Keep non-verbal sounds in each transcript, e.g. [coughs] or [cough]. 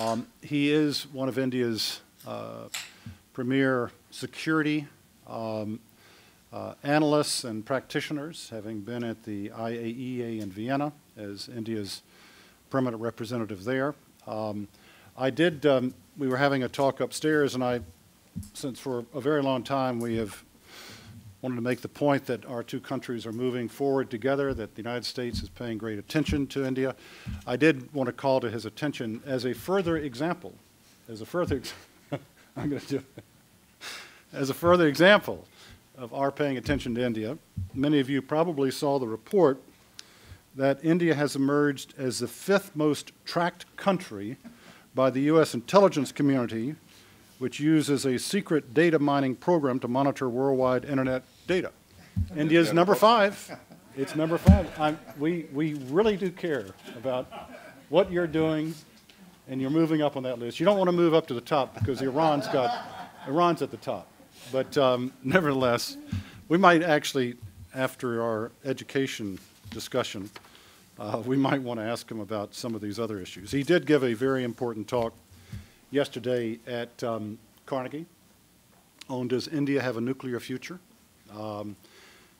Um, he is one of India's uh, premier security um, uh, analysts and practitioners, having been at the IAEA in Vienna as India's permanent representative there. Um, I did, um, we were having a talk upstairs, and I, since for a very long time we have wanted to make the point that our two countries are moving forward together, that the United States is paying great attention to India. I did want to call to his attention as a further example, as a further, ex [laughs] I'm going to do, as a further example of our paying attention to India, many of you probably saw the report that India has emerged as the fifth most tracked country by the U.S. intelligence community which uses a secret data mining program to monitor worldwide internet data. India's number five. It's number five. I'm, we, we really do care about what you're doing, and you're moving up on that list. You don't want to move up to the top because Iran's got Iran's at the top. But um, [laughs] nevertheless, we might actually, after our education discussion, uh, we might want to ask him about some of these other issues. He did give a very important talk yesterday at um, Carnegie on does India have a nuclear future? Um,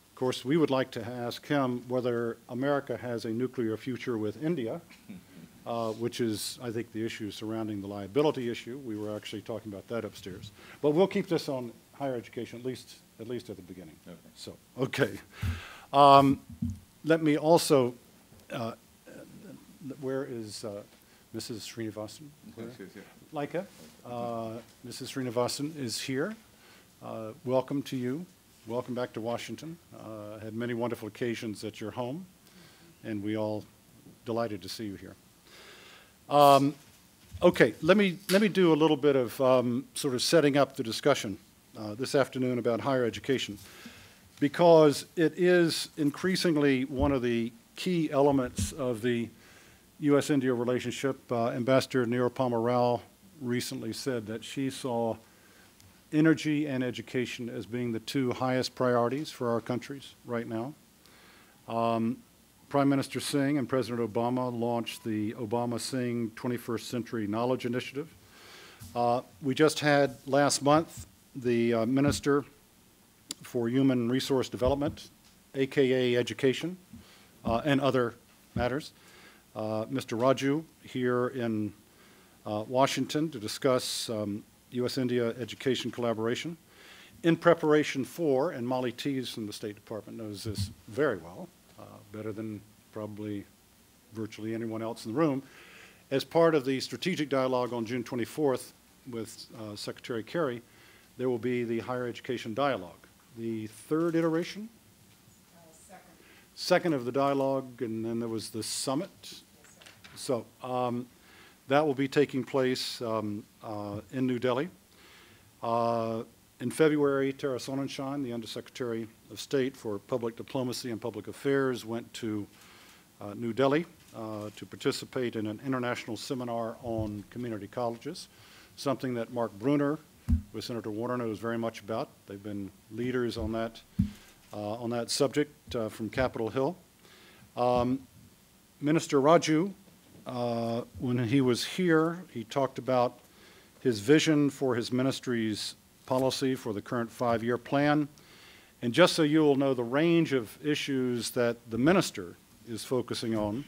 of course, we would like to ask him whether America has a nuclear future with India, [laughs] uh, which is, I think, the issue surrounding the liability issue. We were actually talking about that upstairs. But we'll keep this on higher education, at least, at least at the beginning. Okay. So, okay. Um, let me also, uh, where is uh, Mrs. Sreenivasan? Lekha. Uh, Mrs. Sreenivasan is here. Uh, welcome to you. Welcome back to Washington. Uh, had many wonderful occasions at your home, and we all delighted to see you here. Um, okay, let me let me do a little bit of um, sort of setting up the discussion uh, this afternoon about higher education, because it is increasingly one of the key elements of the U.S.-India relationship. Uh, Ambassador Nirupama Rao recently said that she saw energy and education as being the two highest priorities for our countries right now. Um, Prime Minister Singh and President Obama launched the Obama Singh 21st Century Knowledge Initiative. Uh, we just had last month the uh, Minister for Human Resource Development, aka Education, uh, and other matters, Mr. Raju here in uh, Washington to discuss um, U.S.-India education collaboration in preparation for, and Molly Teas from the State Department knows this very well, uh, better than probably virtually anyone else in the room, as part of the strategic dialogue on June 24th with uh, Secretary Kerry, there will be the higher education dialogue. The third iteration? Second. Of the dialogue, and then there was the summit. So um, that will be taking place um, uh, in New Delhi. Uh, in February, Tara Sonenshine, the Undersecretary of State for Public Diplomacy and Public Affairs, went to uh, New Delhi uh, to participate in an international seminar on community colleges, something that Mark Brunner with Senator Warner knows very much about. They've been leaders on that, on that subject uh, from Capitol Hill. Um, Minister Raju uh, when he was here, he talked about his vision for his ministry's policy for the current five-year plan. And just so you will know the range of issues that the minister is focusing on,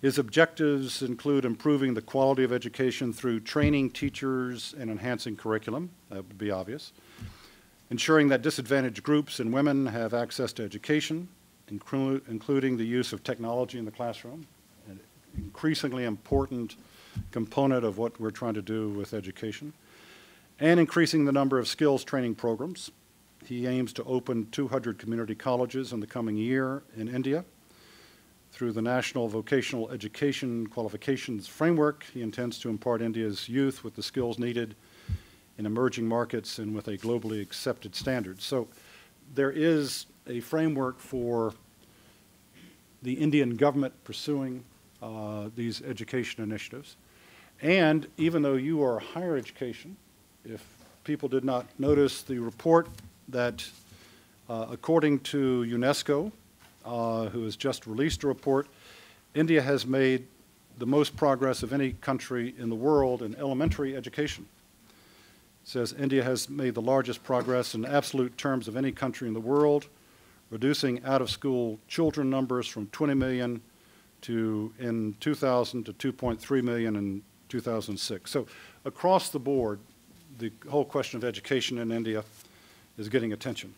his objectives include improving the quality of education through training teachers and enhancing curriculum. That would be obvious. Ensuring that disadvantaged groups and women have access to education, inclu including the use of technology in the classroom an increasingly important component of what we're trying to do with education, and increasing the number of skills training programs. He aims to open 200 community colleges in the coming year in India. Through the National Vocational Education Qualifications Framework, he intends to impart India's youth with the skills needed in emerging markets and with a globally accepted standard. So there is a framework for the Indian government pursuing uh, these education initiatives. And even though you are higher education, if people did not notice the report that uh, according to UNESCO, uh, who has just released a report, India has made the most progress of any country in the world in elementary education. Says India has made the largest progress in absolute terms of any country in the world, reducing out-of-school children numbers from 20 million to in 2000 to 2.3 million in 2006. So across the board, the whole question of education in India is getting attention.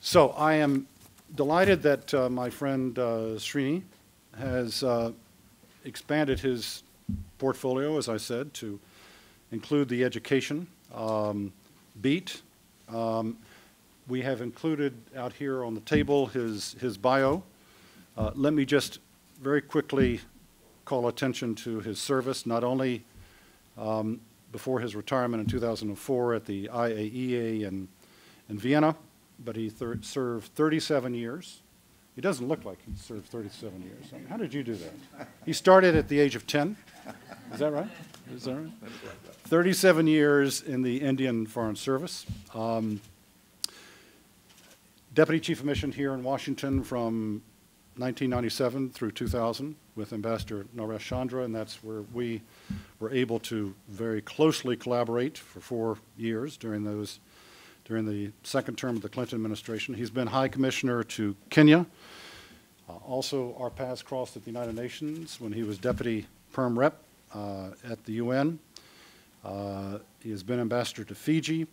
So I am delighted that uh, my friend uh, Srini has uh, expanded his portfolio, as I said, to include the education um, beat. Um, we have included out here on the table his, his bio. Uh, let me just very quickly call attention to his service, not only um, before his retirement in 2004 at the IAEA in, in Vienna, but he served 37 years. He doesn't look like he served 37 years. I mean, how did you do that? He started at the age of 10. Is that right? Is that right? 37 years in the Indian Foreign Service. Um, Deputy Chief of Mission here in Washington from 1997 through 2000 with Ambassador Naresh Chandra, and that's where we were able to very closely collaborate for four years during those during the second term of the Clinton administration. He's been High Commissioner to Kenya. Uh, also, our paths crossed at the United Nations when he was Deputy Perm Rep uh, at the UN. Uh, he has been Ambassador to Fiji.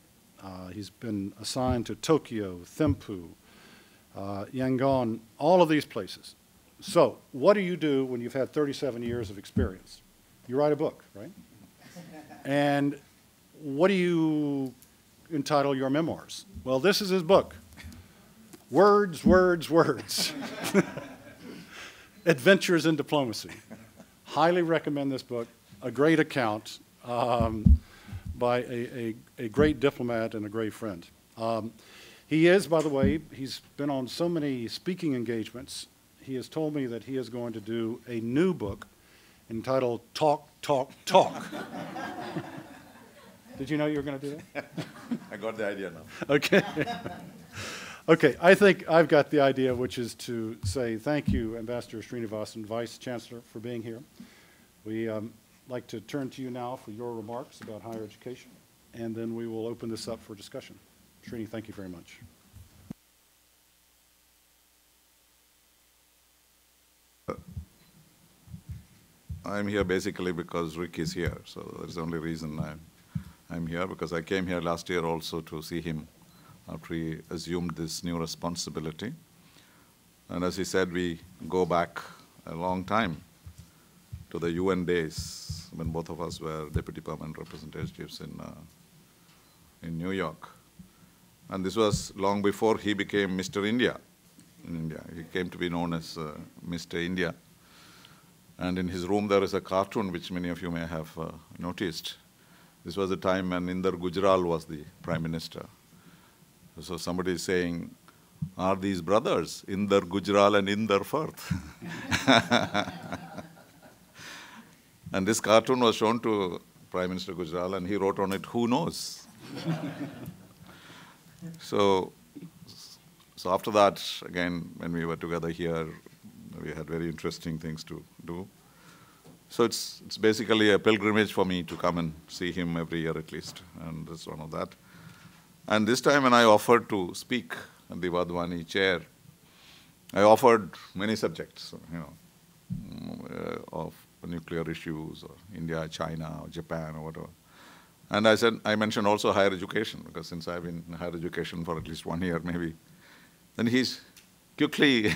Uh, he's been assigned to Tokyo, Thimphu, uh, Yangon, all of these places. So, what do you do when you've had 37 years of experience? You write a book, right? and what do you entitle your memoirs? Well, this is his book. Words, words, words. [laughs] Adventures in Diplomacy. Highly recommend this book. A great account um, by a, a, a, great diplomat and a great friend. Um, he is, by the way, he's been on so many speaking engagements. He has told me that he is going to do a new book entitled Talk, Talk, Talk. [laughs] Did you know you were going to do that? [laughs] I got the idea now. Okay. Okay, I think I've got the idea, which is to say thank you, Ambassador Sreenivasan, Vice Chancellor, for being here. We um, like to turn to you now for your remarks about higher education, and then we will open this up for discussion. Srini, thank you very much. I'm here basically because Rick is here, so that's the only reason I'm, I'm here, because I came here last year also to see him after he assumed this new responsibility. And as he said, we go back a long time to the UN days when both of us were deputy permanent representatives in, uh, in New York. And this was long before he became Mr. India in India. He came to be known as uh, Mr. India. And in his room there is a cartoon which many of you may have uh, noticed. This was the time when Inder Gujral was the prime minister. So somebody is saying, are these brothers, Inder Gujral and Inder Firth? [laughs] and this cartoon was shown to Prime Minister Gujral and he wrote on it, who knows? [laughs] So, so after that, again, when we were together here, we had very interesting things to do. So it's, it's basically a pilgrimage for me to come and see him every year at least, and that's one of that. And this time when I offered to speak at the Wadhwani chair, I offered many subjects, you know, mm, of nuclear issues, or India, China, or Japan, or whatever. And I said, I mentioned also higher education, because since I've been in higher education for at least one year, maybe. Then he's quickly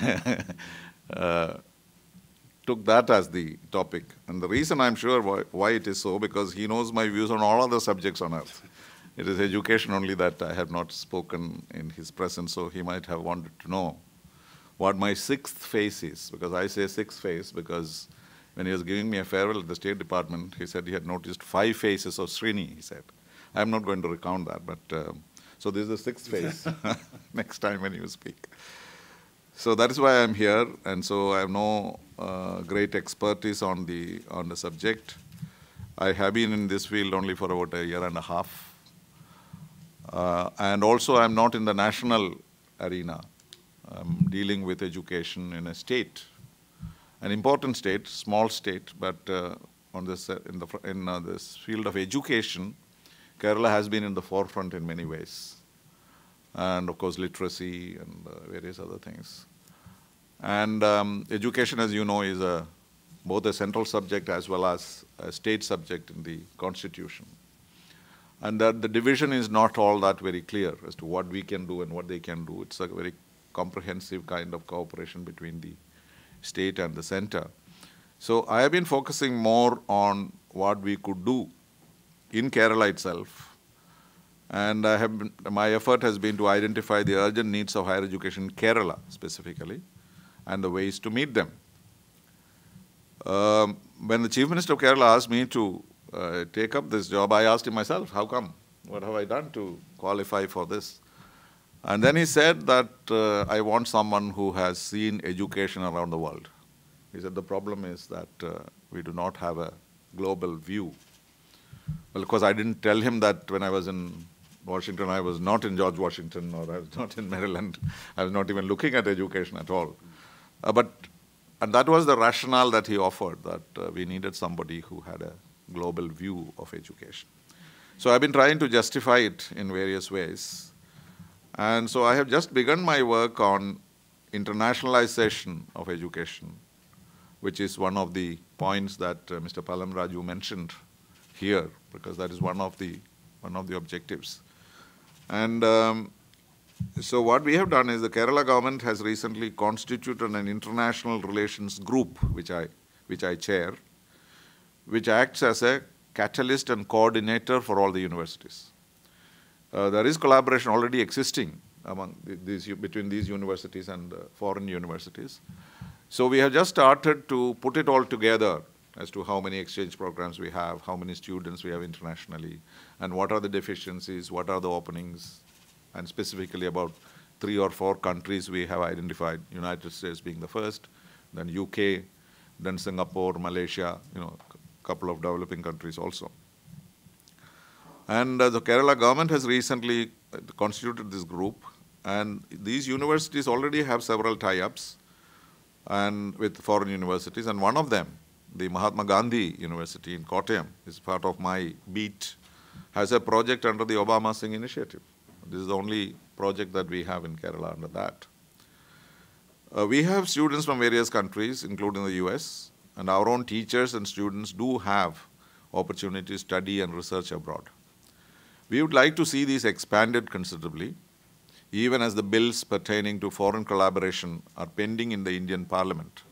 [laughs] uh, took that as the topic. And the reason I'm sure why, why, it is so, because he knows my views on all other subjects on earth. It is education only that I have not spoken in his presence, so he might have wanted to know what my sixth phase is, because I say sixth phase because when he was giving me a farewell at the State Department, he said he had noticed five faces of Srini, he said. I'm not going to recount that, but um, so this is the sixth [laughs] phase [laughs] next time when you speak. So that is why I'm here, and so I have no uh, great expertise on the on the subject. I have been in this field only for about a year and a half, uh, and also I'm not in the national arena. I'm dealing with education in a state an important state, small state, but uh, on this uh, in the in uh, this field of education, Kerala has been in the forefront in many ways, and of course literacy and uh, various other things. And um, education, as you know, is a both a central subject as well as a state subject in the constitution. And that the division is not all that very clear as to what we can do and what they can do. It's a very comprehensive kind of cooperation between the state and the center. So I have been focusing more on what we could do in Kerala itself. And I have been, my effort has been to identify the urgent needs of higher education in Kerala specifically and the ways to meet them. Um, when the Chief Minister of Kerala asked me to uh, take up this job, I asked him myself, how come? What have I done to qualify for this? And then he said that uh, I want someone who has seen education around the world. He said the problem is that uh, we do not have a global view. Well, of course, I didn't tell him that when I was in Washington, I was not in George Washington or I was [laughs] not in Maryland. I was not even looking at education at all. Uh, but, and that was the rationale that he offered, that uh, we needed somebody who had a global view of education. So I've been trying to justify it in various ways. And so I have just begun my work on internationalization of education, which is one of the points that uh, Mr. Pallam Raju mentioned here, because that is one of the, one of the objectives. And um, so what we have done is the Kerala government has recently constituted an international relations group, which I, which I chair, which acts as a catalyst and coordinator for all the universities. Uh, there is collaboration already existing among these, between these universities and uh, foreign universities. So we have just started to put it all together as to how many exchange programs we have, how many students we have internationally, and what are the deficiencies, what are the openings, and specifically about three or four countries we have identified, United States being the first, then UK, then Singapore, Malaysia, you know, couple of developing countries also. And uh, the Kerala government has recently uh, constituted this group, and these universities already have several tie-ups and with foreign universities, and one of them, the Mahatma Gandhi University in Kottayam, is part of my beat, has a project under the Obama Singh Initiative. This is the only project that we have in Kerala under that. Uh, we have students from various countries, including the US, and our own teachers and students do have opportunity to study and research abroad. We would like to see these expanded considerably, even as the bills pertaining to foreign collaboration are pending in the Indian Parliament.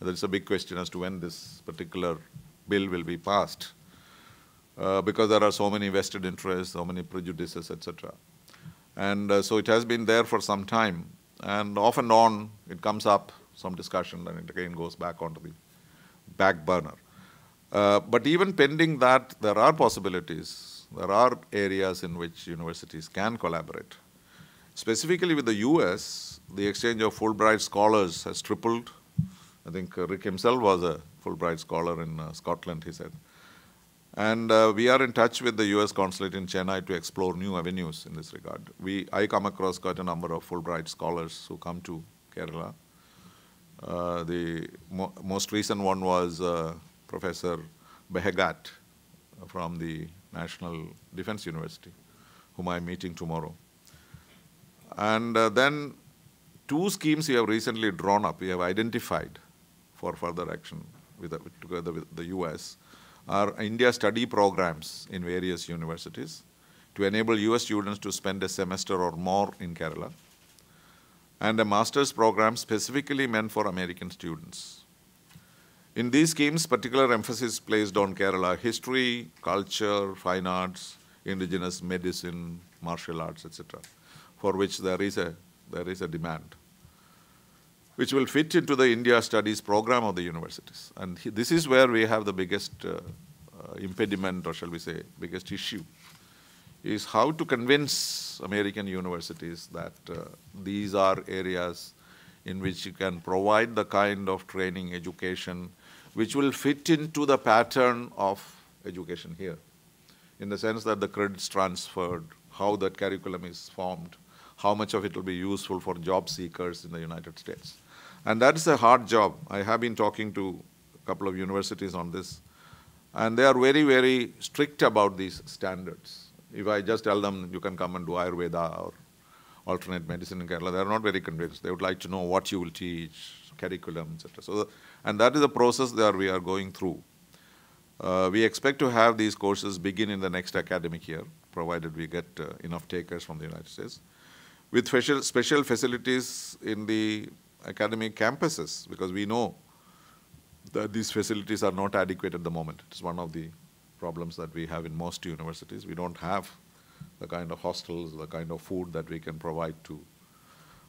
There's a big question as to when this particular bill will be passed, uh, because there are so many vested interests, so many prejudices, etc. And uh, so it has been there for some time, and off and on it comes up, some discussion, and it again goes back onto the back burner. Uh, but even pending that, there are possibilities there are areas in which universities can collaborate. Specifically with the US, the exchange of Fulbright scholars has tripled. I think uh, Rick himself was a Fulbright scholar in uh, Scotland, he said. And uh, we are in touch with the US consulate in Chennai to explore new avenues in this regard. We, I come across quite a number of Fulbright scholars who come to Kerala. Uh, the mo most recent one was uh, Professor Behegat from the National Defense University, whom I'm meeting tomorrow. And uh, then two schemes we have recently drawn up, we have identified for further action with, together with the US, are India study programs in various universities to enable US students to spend a semester or more in Kerala, and a master's program specifically meant for American students. In these schemes, particular emphasis placed on Kerala history, culture, fine arts, indigenous medicine, martial arts, etc., for which there is a there is a demand, which will fit into the India Studies program of the universities. And this is where we have the biggest uh, uh, impediment, or shall we say, biggest issue, is how to convince American universities that uh, these are areas in which you can provide the kind of training, education, which will fit into the pattern of education here, in the sense that the credits transferred, how that curriculum is formed, how much of it will be useful for job seekers in the United States. And that is a hard job. I have been talking to a couple of universities on this, and they are very, very strict about these standards. If I just tell them you can come and do Ayurveda or alternate medicine in Kerala, they are not very convinced. They would like to know what you will teach, curriculum, etc. So, and that is the process that we are going through. Uh, we expect to have these courses begin in the next academic year, provided we get uh, enough takers from the United States, with special, special facilities in the academic campuses, because we know that these facilities are not adequate at the moment. It's one of the problems that we have in most universities. We don't have the kind of hostels, the kind of food that we can provide to,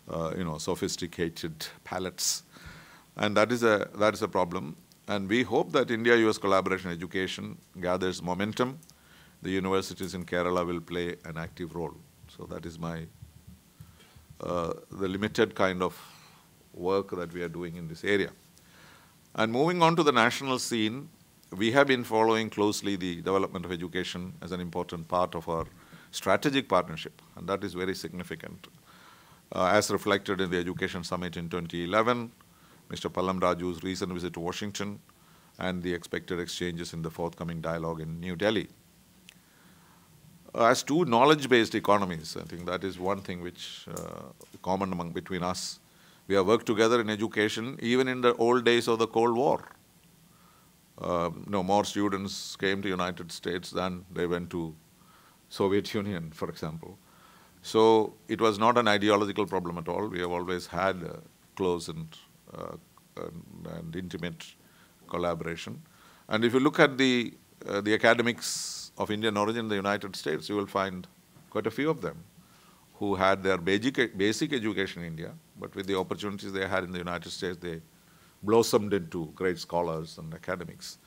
uh, you know, sophisticated palates. And that is a, that is a problem. And we hope that India-US collaboration education gathers momentum. The universities in Kerala will play an active role. So that is my, uh, the limited kind of work that we are doing in this area. And moving on to the national scene, we have been following closely the development of education as an important part of our strategic partnership, and that is very significant. Uh, as reflected in the Education Summit in 2011, Mr. Pallam Raju's recent visit to Washington, and the expected exchanges in the forthcoming dialogue in New Delhi. Uh, as two knowledge-based economies, I think that is one thing which uh, common among between us. We have worked together in education even in the old days of the Cold War. Uh, you more students came to United States than they went to Soviet [laughs] Union, for example. So it was not an ideological problem at all. We have always had close and uh, and, and, intimate collaboration. And if you look at the, uh, the academics of Indian origin in the United States, you will find quite a few of them who had their basic, basic education in India, but with the opportunities they had in the United States, they blossomed into great scholars and academics.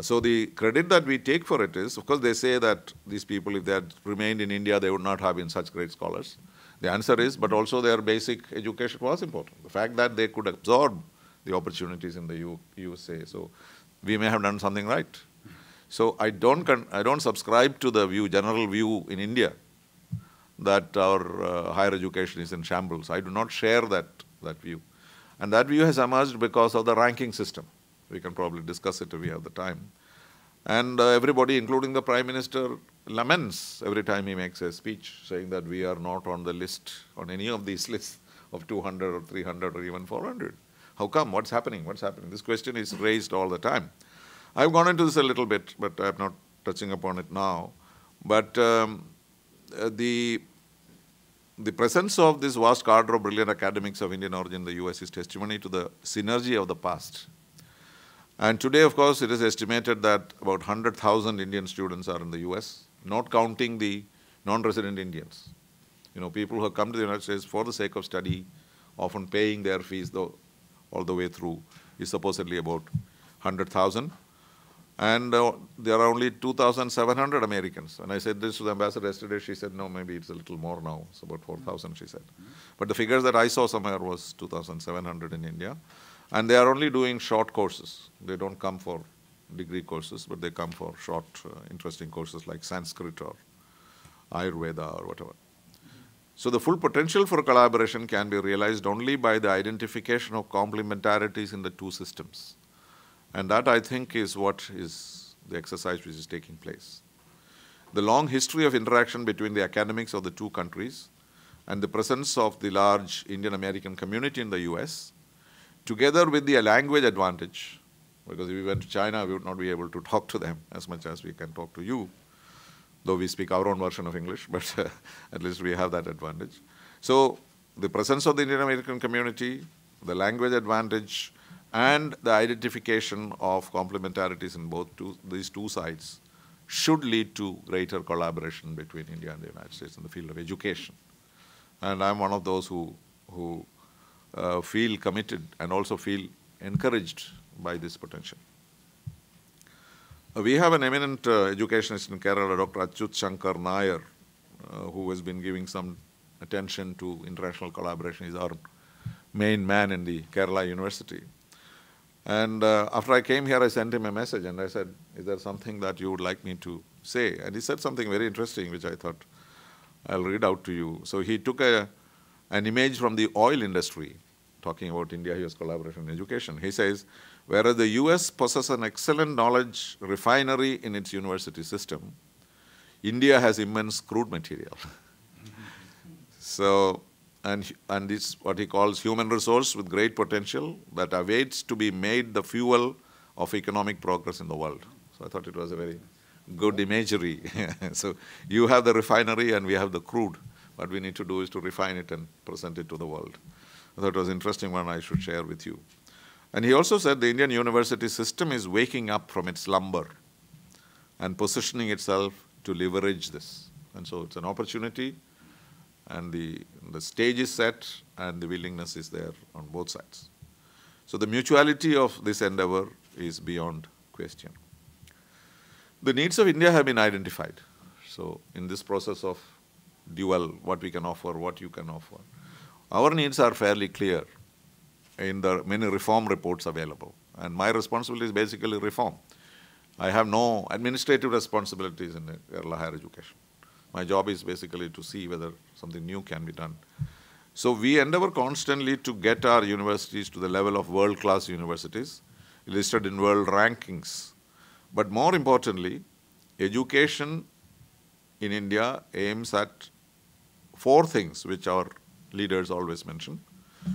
So the credit that we take for it is, of course, they say that these people, if they had remained in India, they would not have been such great scholars. The answer is, but also their basic education was important. The fact that they could absorb the opportunities in the U USA. So we may have done something right. So I don't, I don't subscribe to the view, general view in India that our uh, higher education is in shambles. I do not share that, that view. And that view has emerged because of the ranking system. We can probably discuss it if we have the time. And uh, everybody, including the Prime Minister, laments every time he makes a speech saying that we are not on the list, on any of these [laughs] lists of 200 or 300 or even 400. How come? What's happening? What's happening? This question is raised all the time. I've gone into this a little bit, but I'm not touching upon it now. But um, uh, the the presence of this vast cadre of brilliant academics of Indian origin in the US is testimony to the synergy of the past and today, of course, it is estimated that about 100,000 Indian students are in the US, not counting the non-resident Indians. You know, people who have come to the United States for the sake of study, often paying their fees though, all the way through, is supposedly about 100,000. And uh, there are only 2,700 Americans. And I said this to the ambassador yesterday. She said, no, maybe it's a little more now. It's about 4,000, she said. But the figures that I saw somewhere was 2,700 in India. And they are only doing short courses. They don't come for degree courses, but they come for short, uh, interesting courses like Sanskrit or Ayurveda or whatever. So the full potential for collaboration can be realized only by the identification of complementarities in the two systems. And that, I think, is what is the exercise which is taking place. The long history of interaction between the academics of the two countries and the presence of the large Indian American community in the US together with the language advantage, because if we went to China, we would not be able to talk to them as much as we can talk to you, though we speak our own version of English, but [laughs] at least we have that advantage. So the presence of the Indian American community, the language advantage, and the identification of complementarities in both two, these two sides should lead to greater collaboration between India and the United States in the field of education. And I'm one of those who, who uh, feel committed and also feel encouraged by this potential. Uh, we have an eminent uh, educationist in Kerala, Dr. Achyut Shankar Nair, uh, who has been giving some attention to international collaboration. He's our main man in the Kerala University. And uh, after I came here, I sent him a message and I said, Is there something that you would like me to say? And he said something very interesting, which I thought I'll read out to you. So he took a an image from the oil industry talking about India-US collaboration in education. He says, whereas the US possesses an excellent knowledge refinery in its university system, India has immense crude material. [laughs] so, and, and this what he calls human resource with great potential that awaits to be made the fuel of economic progress in the world. So I thought it was a very good imagery. [laughs] so you have the refinery and we have the crude. What we need to do is to refine it and present it to the world. I thought it was an interesting one I should share with you. And he also said the Indian university system is waking up from its slumber and positioning itself to leverage this. And so it's an opportunity and the, the stage is set and the willingness is there on both sides. So the mutuality of this endeavor is beyond question. The needs of India have been identified. So in this process of dual, what we can offer, what you can offer, our needs are fairly clear in the many reform reports available. And my responsibility is basically reform. I have no administrative responsibilities in Kerala higher education. My job is basically to see whether something new can be done. So we endeavor constantly to get our universities to the level of world-class universities, listed in world rankings. But more importantly, education in India aims at four things which our leaders always mention.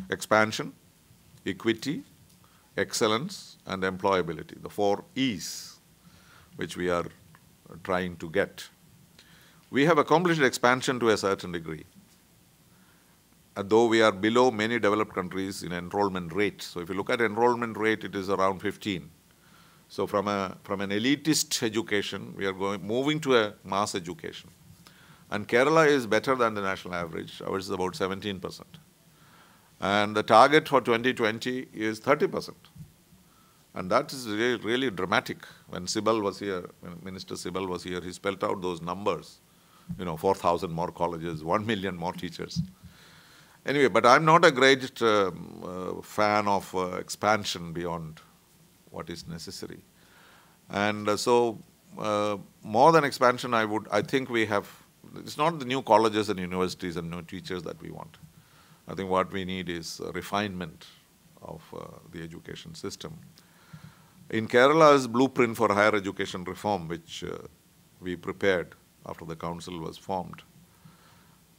Expansion, equity, excellence, and employability, the four E's which we are trying to get. We have accomplished expansion to a certain degree, uh, though we are below many developed countries in enrollment rate. So if you look at enrollment rate, it is around 15. So from, a, from an elitist education, we are going, moving to a mass education. And Kerala is better than the national average. Ours is about 17%. And the target for 2020 is 30%. And that is really, really dramatic. When Sibal was here, when Minister Sibal was here, he spelled out those numbers. You know, 4,000 more colleges, 1 million more teachers. Anyway, but I'm not a great uh, uh, fan of uh, expansion beyond what is necessary. And uh, so, uh, more than expansion, I would, I think we have, it's not the new colleges and universities and new teachers that we want. I think what we need is refinement of uh, the education system. In Kerala's blueprint for higher education reform, which uh, we prepared after the council was formed,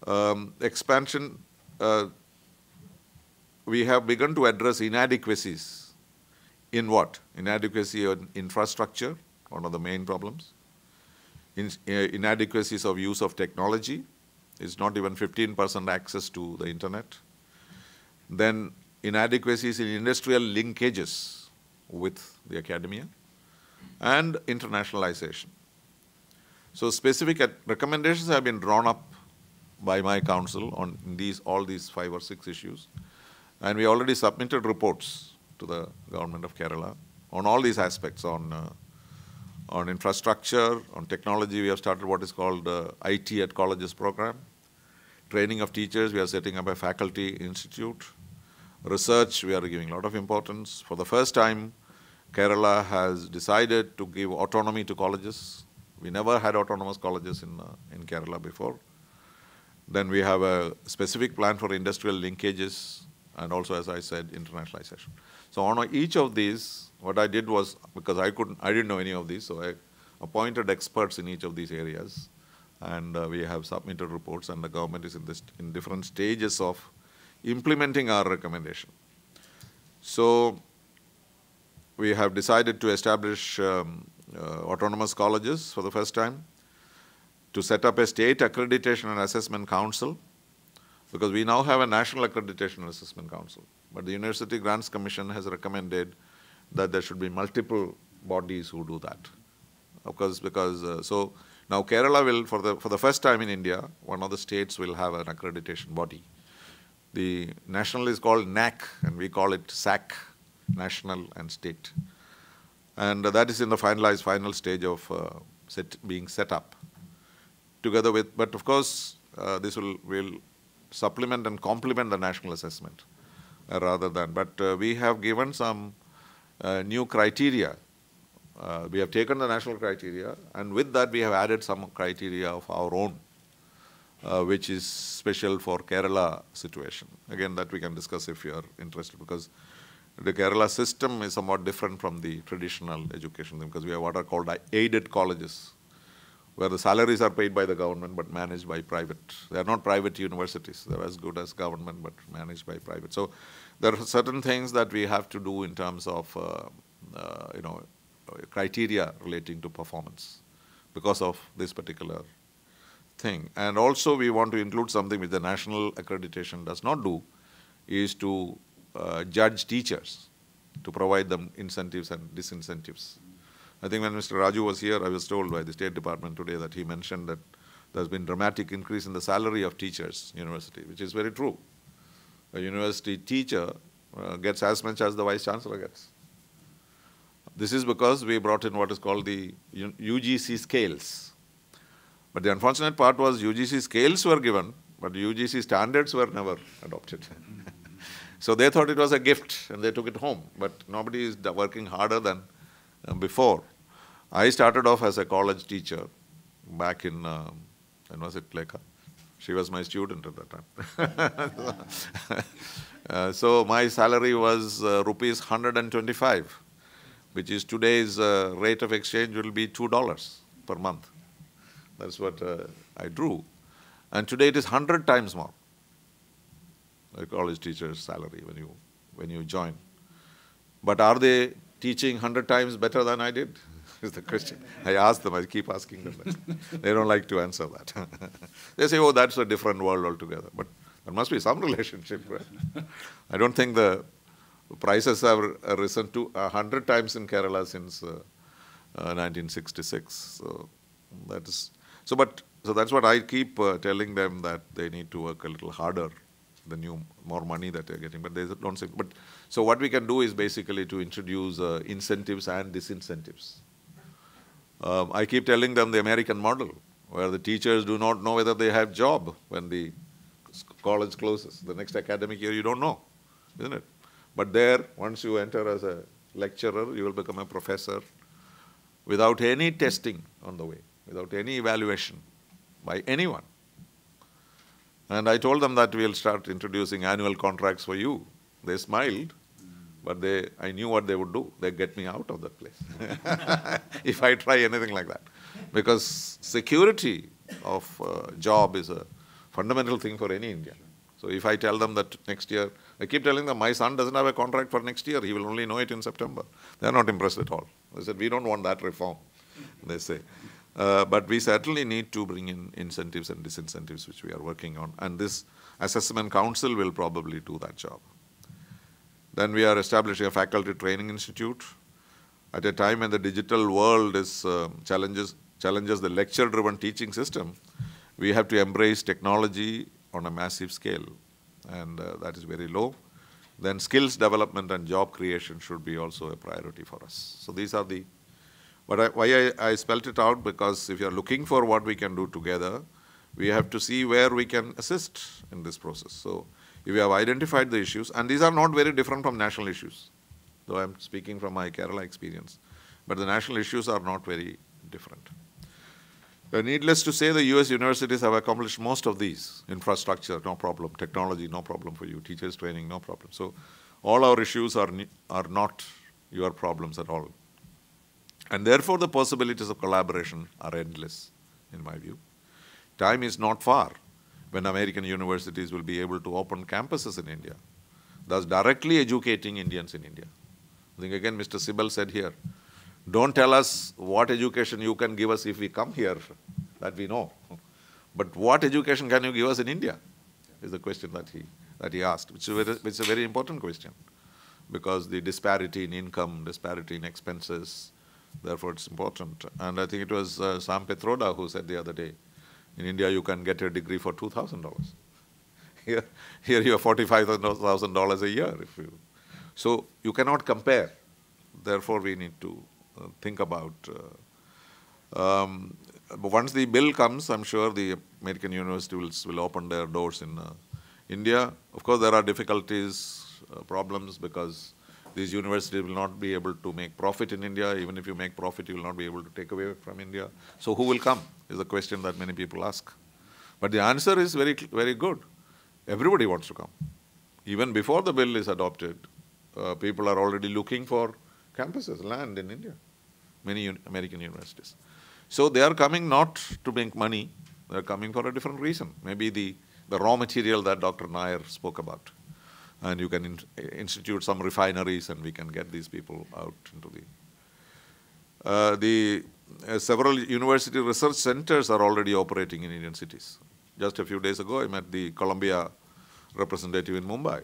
um, expansion, uh, we have begun to address inadequacies in what? Inadequacy in infrastructure, one of the main problems. In, uh, inadequacies of use of technology, it's not even 15% access to the internet. Then inadequacies in industrial linkages with the academia and internationalization. So specific recommendations have been drawn up by my council on these all these five or six issues. And we already submitted reports to the government of Kerala on all these aspects on uh, on infrastructure, on technology, we have started what is called uh, IT at colleges program. Training of teachers, we are setting up a faculty institute. Research, we are giving a lot of importance. For the first time, Kerala has decided to give autonomy to colleges. We never had autonomous colleges in, uh, in Kerala before. Then we have a specific plan for industrial linkages and also, as I said, internationalization. So on each of these, what I did was, because I couldn't, I didn't know any of these, so I appointed experts in each of these areas. And uh, we have submitted reports and the government is in, this, in different stages of implementing our recommendation. So we have decided to establish um, autonomous colleges for the first time, to set up a state accreditation and assessment council, because we now have a national accreditation and assessment council. But the University Grants Commission has recommended that there should be multiple bodies who do that. Of course, because, uh, so now Kerala will, for the, for the first time in India, one of the states will have an accreditation body. The national is called NAC, and we call it SAC, national and state. And that is in the finalized final stage of uh, set, being set up together with, but of course, uh, this will, will supplement and complement the national assessment uh, rather than, but we have given some new criteria. Uh, we have taken the national criteria and with that we have added some criteria of our own. uh, which is special for Kerala situation. Again, that we can discuss if you are interested, because the Kerala system is somewhat different from the traditional education because we have what are called aided colleges, where the salaries are paid by the government but managed by private. They are not private universities. They're as good as government but managed by private. So there are certain things that we have to do in terms of, uh, uh, you know, criteria relating to performance because of this particular thing. And also we want to include something which the national accreditation does not do, is to uh, judge teachers, to provide them incentives and disincentives. I think when Mr. Raju was here, I was told by the State Department today that he mentioned that there's been dramatic increase in the salary of teachers, university, which is very true. A university teacher uh, gets as much as the vice chancellor gets. This is because we brought in what is called the UGC scales. But the unfortunate part was UGC scales were given, but UGC standards were never adopted. [laughs] so they thought it was a gift and they took it home, but nobody is working harder than uh, before. I started off as a college teacher back in, uh, when was it, Lekha? She was my student at that time. [laughs] uh, so my salary was uh, rupees 125, which is today's uh, rate of exchange will be $2 per month. That's what uh, I drew. And today it is 100 times more. A college teacher's salary when you, when you join. But are they teaching 100 times better than I did? [laughs] is the question. I ask them, I keep asking them that. [laughs] they don't like to answer that. [laughs] they say, oh, that's a different world altogether. But there must be some relationship. Right? I don't think the prices have risen to 100 times in Kerala since uh, uh, 1966. So that is so, but so that's what I keep uh, telling them that they need to work a little harder, the new more money that they're getting. But they don't say. But so what we can do is basically to introduce uh, incentives and disincentives. Um, I keep telling them the American model, where the teachers do not know whether they have job when the college closes. The next academic year, you don't know, isn't it? But there, once you enter as a lecturer, you will become a professor without any testing on the way without any evaluation by anyone. And I told them that we'll start introducing annual contracts for you. They smiled, but they, I knew what they would do. They get me out of that place [laughs] if I try anything like that. Because security of uh, job is a fundamental thing for any Indian. So if I tell them that next year, I keep telling them my son doesn't have a contract for next year, he will only know it in September. They're not impressed at all. They said, we don't want that reform, they say. Uh, but we certainly need to bring in incentives and disincentives, which we are working on. And this assessment council will probably do that job. Then we are establishing a faculty training institute. At a time when the digital world is uh, challenges, challenges the lecture-driven teaching system, we have to embrace technology on a massive scale. And uh, that is very low. Then skills development and job creation should be also a priority for us. So these are the but I, why I, I spelt it out, because if you're looking for what we can do together, we have to see where we can assist in this process. So if we have identified the issues, and these are not very different from national issues, though I'm speaking from my Kerala experience, but the national issues are not very different. Uh, needless to say, the US universities have accomplished most of these. Infrastructure, no problem. Technology, no problem for you. Teachers training, no problem. So all our issues are, are not your problems at all. And therefore, the possibilities of collaboration are endless, in my view. Time is not far when American universities will be able to open campuses in India, thus directly educating Indians in India. I think again, Mr. Sibal said here, don't tell us what education you can give us if we come here, that we know. But what education can you give us in India? Is the question that he, that he asked, which is, very, which is a very important question. Because the disparity in income, disparity in expenses, Therefore, it's important. And I think it was uh, Sam Pitroda who said the other day, in India you can get a degree for $2,000. [laughs] Here, here you have $45,000 a year. If you, so you cannot compare. Therefore, we need to uh, think about. Uh, um, once the bill comes, I'm sure the American universities will, will open their doors in uh, India. Of course, there are difficulties, uh, problems because these universities will not be able to make profit in India. Even if you make profit, you will not be able to take away from India. So who will come is the question that many people ask. But the answer is very, very good. Everybody wants to come. Even before the bill is adopted, uh, people are already looking for campuses, land in India, many American universities. So they are coming not to make money, they are coming for a different reason. Maybe the, the raw material that Dr. Nair spoke about. And you can in institute some refineries and we can get these people out into the. Uh, the uh, several university research centers are already operating in Indian cities. Just a few days ago, I met the Columbia representative in Mumbai,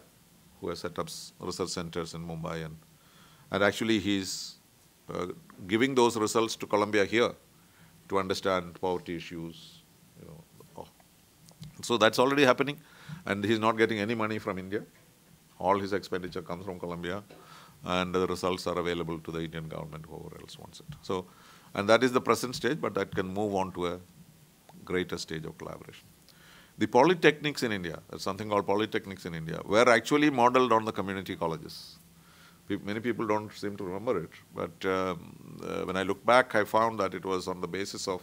who has set up research centers in Mumbai, and and actually he's uh, giving those results to Columbia here to understand poverty issues. You know, oh. so that's already happening, and he's not getting any money from India. All his expenditure comes from Columbia, and the results are available to the Indian government, whoever else wants it. So, and that is the present stage, but that can move on to a greater stage of collaboration. The polytechnics in India, there's something called polytechnics in India, were actually modeled on the community colleges. Many people don't seem to remember it, but um, uh, when I look back, I found that it was on the basis of,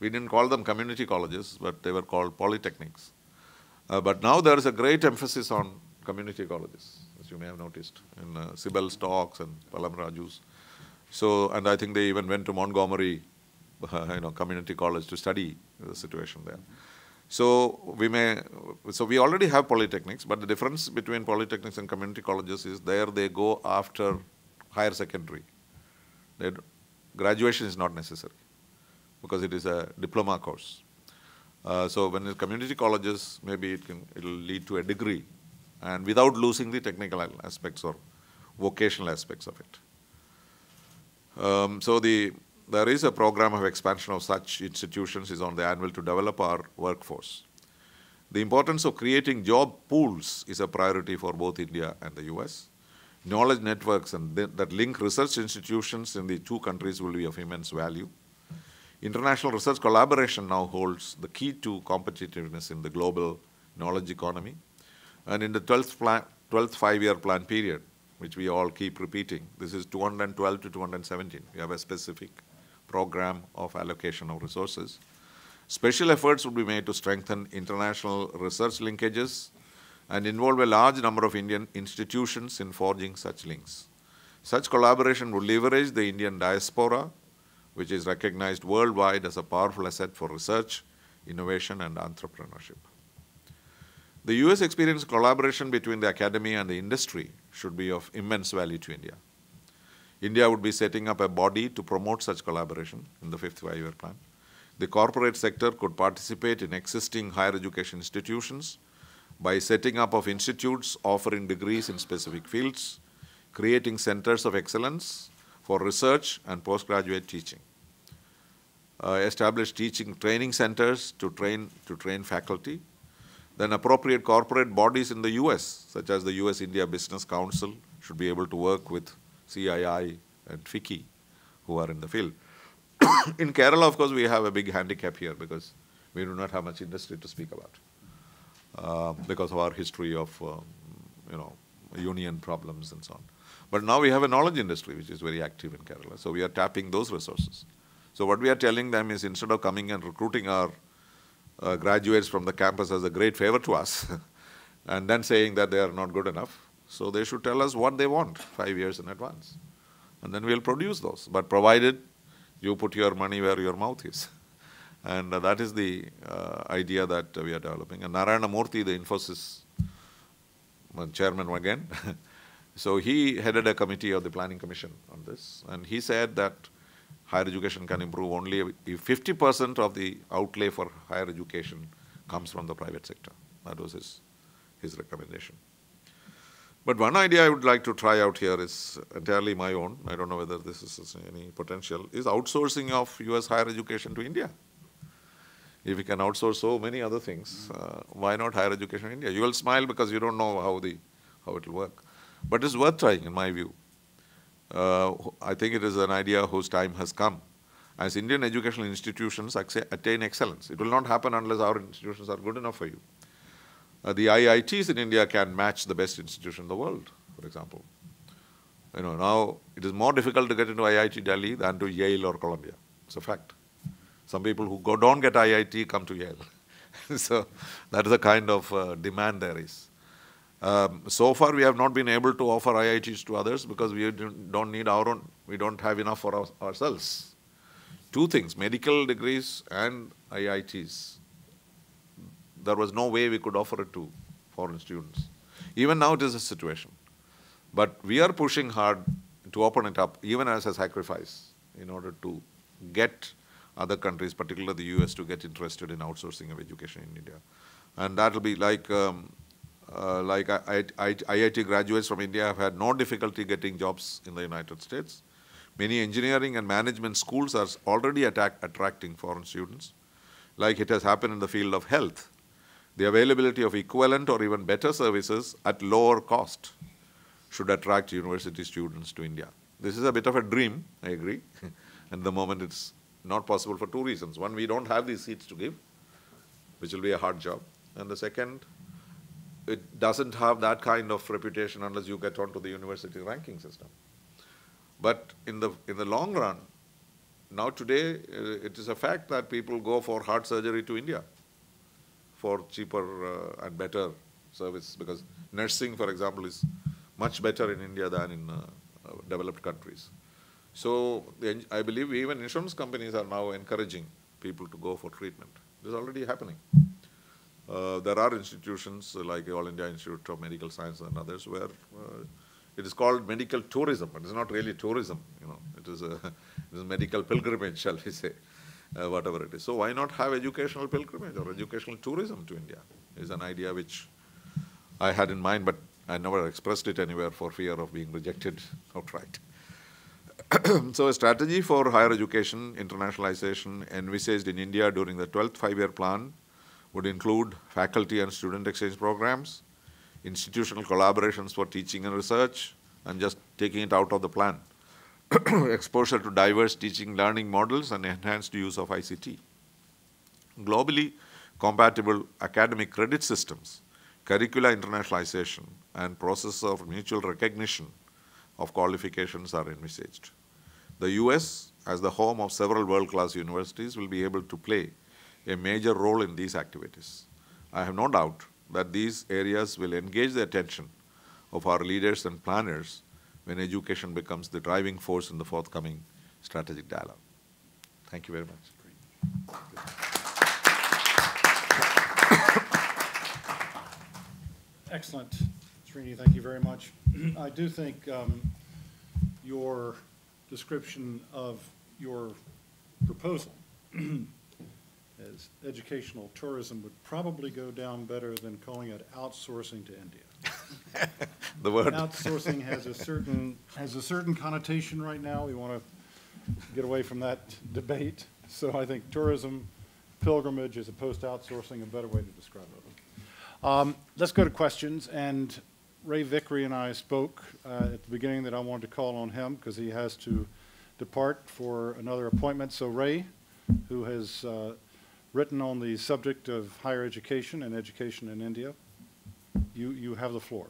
we didn't call them community colleges, but they were called polytechnics. Uh, but now there is a great emphasis on community colleges, as you may have noticed in uh, Sibal's talks and Pallam Raju's. So, and I think they even went to Montgomery, [laughs] you know, community college to study the situation there. So we may, so we already have polytechnics, but the difference between polytechnics and community colleges is there they go after higher secondary. They, graduation is not necessary because it is a diploma course. Uh, so when in community colleges, maybe it can, it'll lead to a degree and without losing the technical aspects or vocational aspects of it. Um, so the there is a program of expansion of such institutions is on the anvil to develop our workforce. The importance of creating job pools is a priority for both India and the US. Knowledge networks and th that link research institutions in the two countries will be of immense value. International research collaboration now holds the key to competitiveness in the global knowledge economy. And in the 12th, 12th five-year plan period, which we all keep repeating, this is 212 to 217, we have a specific program of allocation of resources. Special efforts would be made to strengthen international research linkages and involve a large number of Indian institutions in forging such links. Such collaboration would leverage the Indian diaspora, which is recognized worldwide as a powerful asset for research, innovation, and entrepreneurship. The US experience collaboration between the academy and the industry should be of immense value to India. India would be setting up a body to promote such collaboration in the fifth five-year plan. The corporate sector could participate in existing higher education institutions by setting up of institutes offering degrees in specific fields, creating centers of excellence for research and postgraduate teaching. Uh, establish teaching training centers to train, to train faculty. Then appropriate corporate bodies in the US, such as the US India Business Council, should be able to work with CII and FICCI who are in the field. [coughs] in Kerala, of course, we have a big handicap here because we do not have much industry to speak about uh, because of our history of, um, you know, union problems and so on. But now we have a knowledge industry which is very active in Kerala, so we are tapping those resources. So what we are telling them is instead of coming and recruiting our uh, graduates from the campus as a great favor to us [laughs] and then saying that they are not good enough, so they should tell us what they want five years in advance. And then we'll produce those, but provided you put your money where your mouth is. [laughs] And uh, that is the uh, idea that uh, we are developing. And Narayana Murthy, the Infosys chairman again, [laughs] so he headed a committee of the Planning Commission on this. And he said that higher education can improve only if 50% of the outlay for higher education comes from the private sector. That was his, his recommendation. But one idea I would like to try out here is entirely my own. I don't know whether this is any potential, is outsourcing of US higher education to India. If we can outsource so many other things, uh, why not higher education in India? You will smile because you don't know how, the, how it will work. But it's worth trying, in my view. Uh, I think it is an idea whose time has come. As Indian educational institutions attain excellence, it will not happen unless our institutions are good enough for you. Uh, the IITs in India can match the best institution in the world, for example. You know, now it is more difficult to get into IIT Delhi than to Yale or Columbia. It's a fact. Some people who go, don't get IIT come to Yale. [laughs] so that is the kind of uh, demand there is. Um, so far, we have not been able to offer IITs to others because we don't need our own, we don't have enough for our, ourselves. Two things, medical degrees and IITs. There was no way we could offer it to foreign students. Even now it is a situation. But we are pushing hard to open it up, even as a sacrifice, in order to get other countries, particularly the US, to get interested in outsourcing of education in India. And that will be like um, uh, like IIT graduates from India have had no difficulty getting jobs in the United States. Many engineering and management schools are already attack, attracting foreign students, like it has happened in the field of health. The availability of equivalent or even better services at lower cost should attract university students to India. This is a bit of a dream, I agree. [laughs] At the moment, it's not possible for two reasons. One, we don't have these seats to give, which will be a hard job. And the second, it doesn't have that kind of reputation unless you get onto the university ranking system. But in the, in the long run, now today, uh, it is a fact that people go for heart surgery to India for cheaper uh, and better service because nursing, for example, is much better in India than in uh, uh developed countries. So I believe even insurance companies are now encouraging people to go for treatment. This is already happening. Uh, there are institutions like All India Institute of Medical Science and others where uh, it is called medical tourism, but it's not really tourism. You know, it is a, [laughs] it is medical pilgrimage, [laughs] shall we say, uh, whatever it is. So why not have educational pilgrimage or educational tourism to India? Is an idea which I had in mind, but I never expressed it anywhere for fear of being rejected outright. [clears throat] so a strategy for higher education internationalization envisaged in India during the 12th five-year plan would include faculty and student exchange programs, institutional collaborations for teaching and research, and just taking it out of the plan. [clears throat] Exposure to diverse teaching learning models and enhanced use of ICT. Globally compatible academic credit systems, curricula internationalization, and process of mutual recognition of qualifications are envisaged. The US, as the home of several world-class universities, will be able to play a major role in these activities. I have no doubt that these areas will engage the attention of our leaders and planners when education becomes the driving force in the forthcoming strategic dialogue. Thank you very much. Excellent. Srini, thank you very much. [clears throat] I do think um, your description of your proposal [clears throat] as educational tourism would probably go down better than calling it outsourcing to India. [laughs] the word outsourcing has a certain has a certain connotation right now. We want to get away from that debate. So I think tourism, pilgrimage, as opposed to outsourcing, a better way to describe it. Um, let's go to questions. And Ray Vickery and I spoke uh, at the beginning that I wanted to call on him because he has to depart for another appointment. So Ray, who has uh, written on the subject of higher education and education in India. You, you have the floor.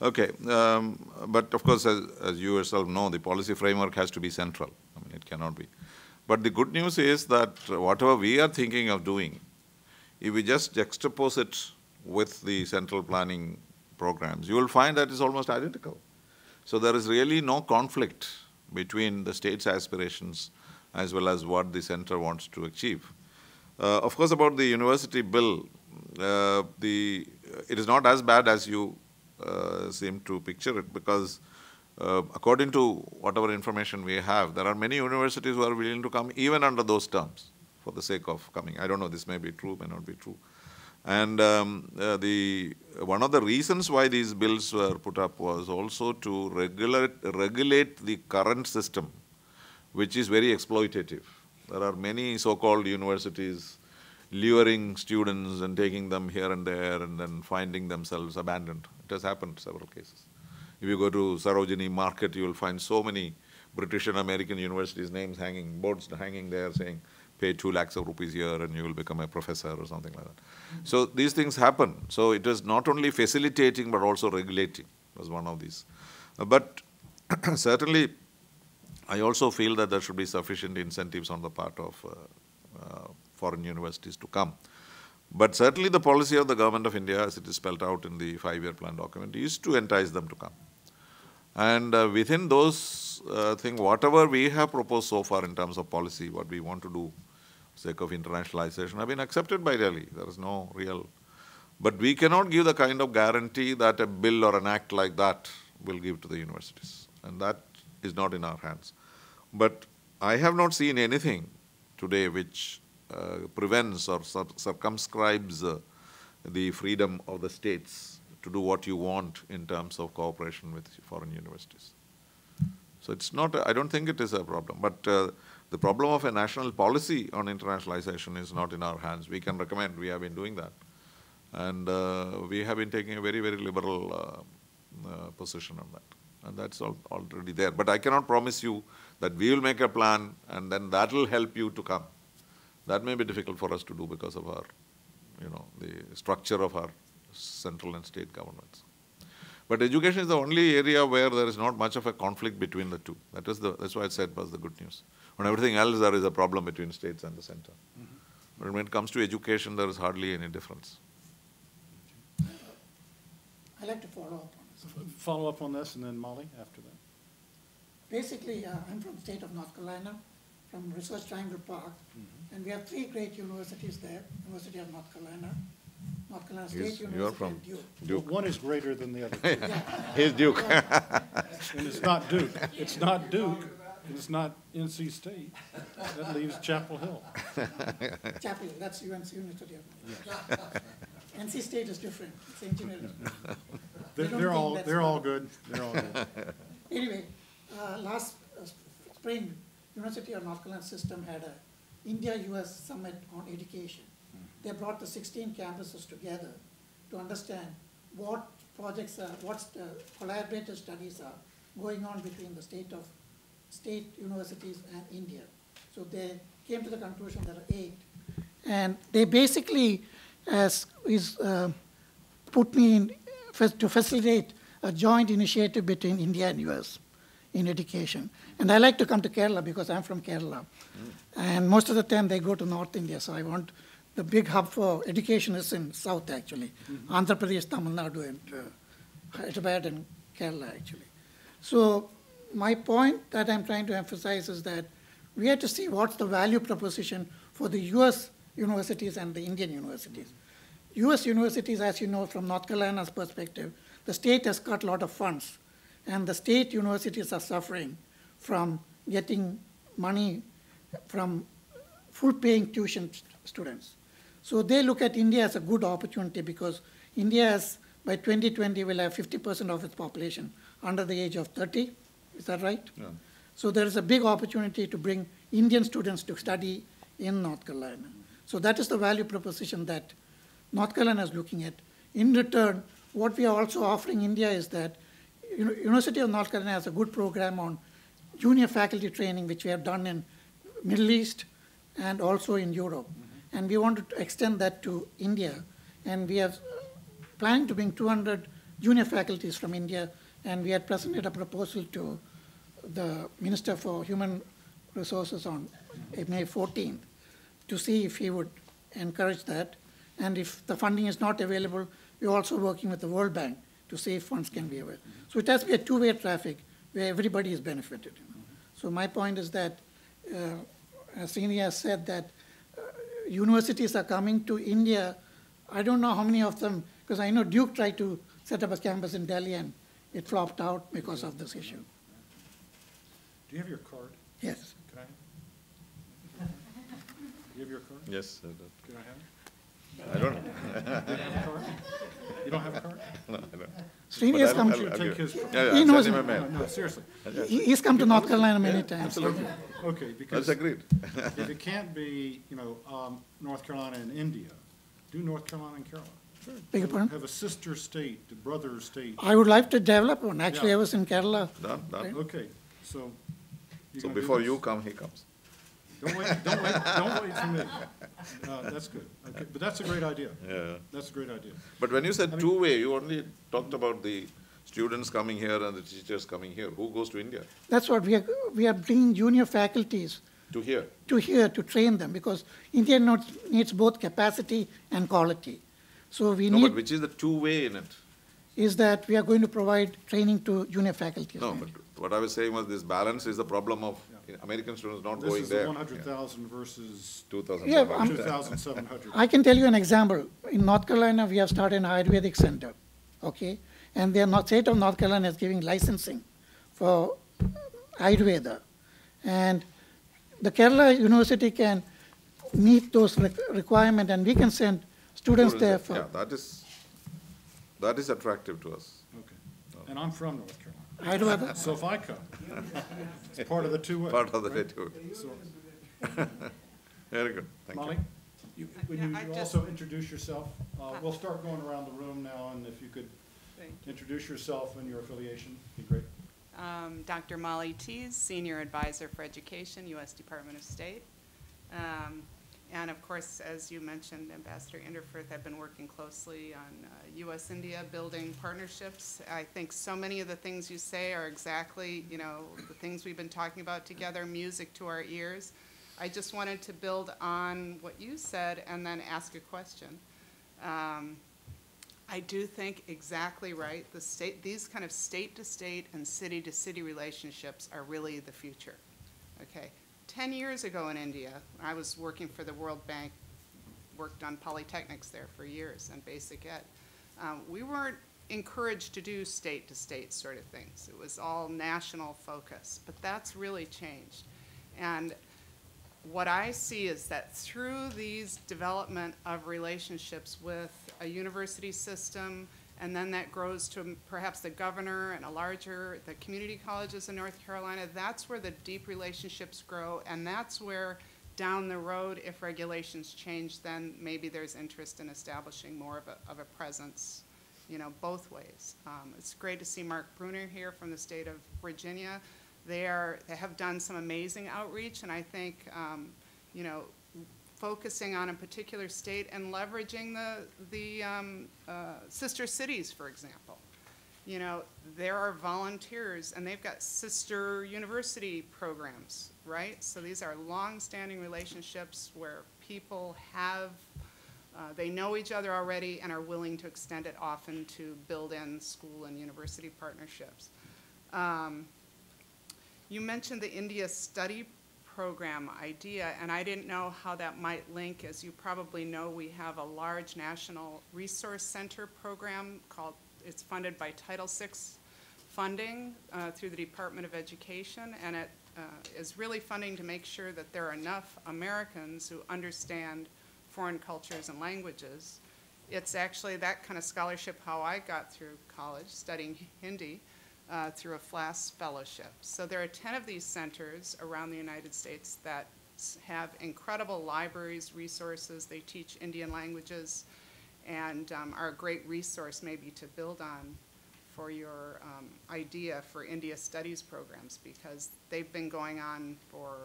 Okay, um, but of course, as, as you yourself know, the policy framework has to be central. I mean, it cannot be. But the good news is that whatever we are thinking of doing, if we just juxtapose it with the central planning programs, you will find that it's almost identical. So there is really no conflict between the state's aspirations as well as what the center wants to achieve. Uh, of course, about the university bill, uh, the, it is not as bad as you uh, seem to picture it because uh, according to whatever information we have, there are many universities who are willing to come even under those terms for the sake of coming. I don't know, this may be true, may not be true. And um, uh, the, one of the reasons why these bills were put up was also to regulate, regulate the current system, which is very exploitative. There are many so-called universities luring students and taking them here and there and then finding themselves abandoned. It has happened several cases. If you go to Sarojini Market, you will find so many British and American universities' names hanging, boards hanging there saying, pay two lakhs of rupees here and you will become a professor or something like that. Mm -hmm. So these things happen. So it is not only facilitating but also regulating was one of these. Uh, but [clears throat] certainly, I also feel that there should be sufficient incentives on the part of uh, uh, foreign universities to come. But certainly the policy of the government of India, as it is spelled out in the five-year plan document, is to entice them to come. And uh, within those uh, things, whatever we have proposed so far in terms of policy, what we want to do, sake of internationalization, have been accepted by Delhi. There is no real... But we cannot give the kind of guarantee that a bill or an act like that will give to the universities. And that is not in our hands. But I have not seen anything today which prevents or circumscribes uh, the freedom of the states to do what you want in terms of cooperation with foreign universities. So it's not, I don't think it is a problem. But uh, the problem of a national policy on internationalization is not in our hands. We can recommend, we have been doing that. And uh, we have been taking a very, very liberal uh, uh, position on that. And that's all, already there. But I cannot promise you that we will make a plan and then that will help you to come. That may be difficult for us to do because of our, you know, the structure of our central and state governments. But education is the only area where there is not much of a conflict between the two. That is the, that's why I said was the good news. On everything else, there is a problem between states and the center. Mm -hmm. But when it comes to education, there is hardly any difference. I'd like to follow up on this. Follow up on this, and then Molly after that. Basically, uh, I'm from the state of North Carolina from Research Triangle Park. Mm -hmm. And we have three great universities there, University of North Carolina, North Carolina State He's, University, you're from and Duke. Duke. One is greater than the other. [laughs] yeah. He's Duke. and it's not Duke. It's not Duke. And it's not NC State. That leaves Chapel Hill. [laughs] Chapel Hill, that's UNC University of yes. NC State is different. It's engineering. [laughs] They're, they are all, they're all good. They're all good. anyway, uh, last uh, spring, University of North Carolina system had a India-US summit on education. Mm -hmm. They brought the 16 campuses together to understand what projects are, what uh, collaborative studies are going on between the state of state universities and India. So they came to the conclusion there are eight. And they basically as is uh, put me in to facilitate a joint initiative between India and US in education. And I like to come to Kerala because I'm from Kerala. Mm. And most of the time they go to North India, so I want the big hub for education is in South actually. Mm -hmm. Andhra Pradesh, Tamil Nadu, and uh, Hyderabad and Kerala actually. So my point that I'm trying to emphasize is that we have to see what's the value proposition for the US universities and the Indian universities. US universities, as you know from North Carolina's perspective, the state has cut a lot of funds and the state universities are suffering from getting money from full-paying tuition students. So they look at India as a good opportunity because India has, by 2020 will have 50% of its population under the age of 30. Is that right? Yeah. So there is a big opportunity to bring Indian students to study in North Carolina. So that is the value proposition that North Carolina is looking at. In return, what we are also offering India is that University of North Carolina has a good program on junior faculty training, which we have done in Middle East and also in Europe. Mm -hmm. And we wanted to extend that to India. And we have planning to bring 200 junior faculties from India, and we had presented a proposal to the Minister for Human Resources on uh, May 14th to see if he would encourage that. And if the funding is not available, we're also working with the World Bank to save funds can be available. So it has to be a two-way traffic where everybody is benefited. you know. So my point is that, uh, as Srini has said, that uh, universities are coming to India. I don't know how many of them, because I know Duke tried to set up a campus in Delhi and it flopped out because of this issue. Do you have your card? Yes. Can I? Do you have your card? Yes. I Can I have it? I don't, Do you have a card? You don't have a card? No, I don't. Srini But has come, I'll- I'll take his- Yeah, yeah, He knows him No, no, seriously. he- he's come to North Carolina many times. Absolutely. Okay, because That's agreed. [laughs] if it can't be, you know, um, North Carolina and India, do North Carolina and Carolina. Beg your pardon? Have a sister state, a brother state. I would like to develop one. Actually, I was in Kerala. Done, done. Okay, so. So before you come, he comes. Don't wait, don't wait, don't wait for me. Uh, That's good, okay, but that's a great idea. Yeah. That's a great idea. But when you said two-way, you only talked about the students coming here and the teachers coming here. Who goes to India? That's what we are, we are bringing junior faculties To here? to here to train them because India not, needs both capacity and quality. So we No, but which is the two-way in it? is that we are going to provide training to junior faculties. No, but what I was saying was this balance is the problem of American students not This going is the there. one hundred thousand versus Two thousand Yeah, I'm- two hundred. thousand seven hundred. I can tell you an example. In North Carolina, we have started an Ayurvedic center, okay? And the North- state of North Carolina is giving licensing for Ayurveda. And the Kerala University can meet those req- requirements, and we can send students there for. Yeah, that is, that is attractive to us. Okay, and I'm from North Carolina, Ayurveda. so if I come, it's part of the two-way. Part of the right? day too. So, Very good, thank Molly, you. you, when Yeah, you I you just- also introduce yourself, uh, we'll start going around the room now, and if you could Thank you. introduce yourself and your affiliation, be great. Um, Dr. Molly Teas, Senior Advisor for Education, U.S. Department of State. Um, And of course, as you mentioned, Ambassador Inderfurth, I've been working closely on uh, U.S.-India building partnerships. I think so many of the things you say are exactly, you know, the things we've been talking about together, music to our ears. I just wanted to build on what you said and then ask a question. Um, I do think exactly right. The state, these kind of state-to-state and city-to-city relationships are really the future. Okay? Ten years ago in India, I was working for the World Bank, worked on polytechnics there for years and basic ed. Um, we weren't encouraged to do state-to-state sort of things. It was all national focus, but that's really changed. And what I see is that through these development of relationships with a university system, and then that grows to perhaps the governor and a larger, the community colleges in North Carolina, that's where the deep relationships grow, and that's where down the road, if regulations change, then maybe there's interest in establishing more of a, of a presence, you know, both ways. Um, it's great to see Mark Bruner here from the state of Virginia. They are, they have done some amazing outreach, and I think, um, you know, focusing on a particular state and leveraging the, the um, uh, sister cities, for example. You know, there are volunteers, and they've got sister university programs, right? So these are long-standing relationships where people have, uh, they know each other already and are willing to extend it often to build in school and university partnerships. Um, you mentioned the India Study Program idea, and I didn't know how that might link. As you probably know, we have a large national resource center program called, it's funded by Title VI funding uh, through the Department of Education, and it uh, is really funding to make sure that there are enough Americans who understand foreign cultures and languages. It's actually that kind of scholarship how I got through college, studying Hindi uh, through a FLAS fellowship. So there are 10 of these centers around the United States that have incredible libraries, resources. They teach Indian languages and um, are a great resource maybe to build on for your um, idea for India studies programs because they've been going on for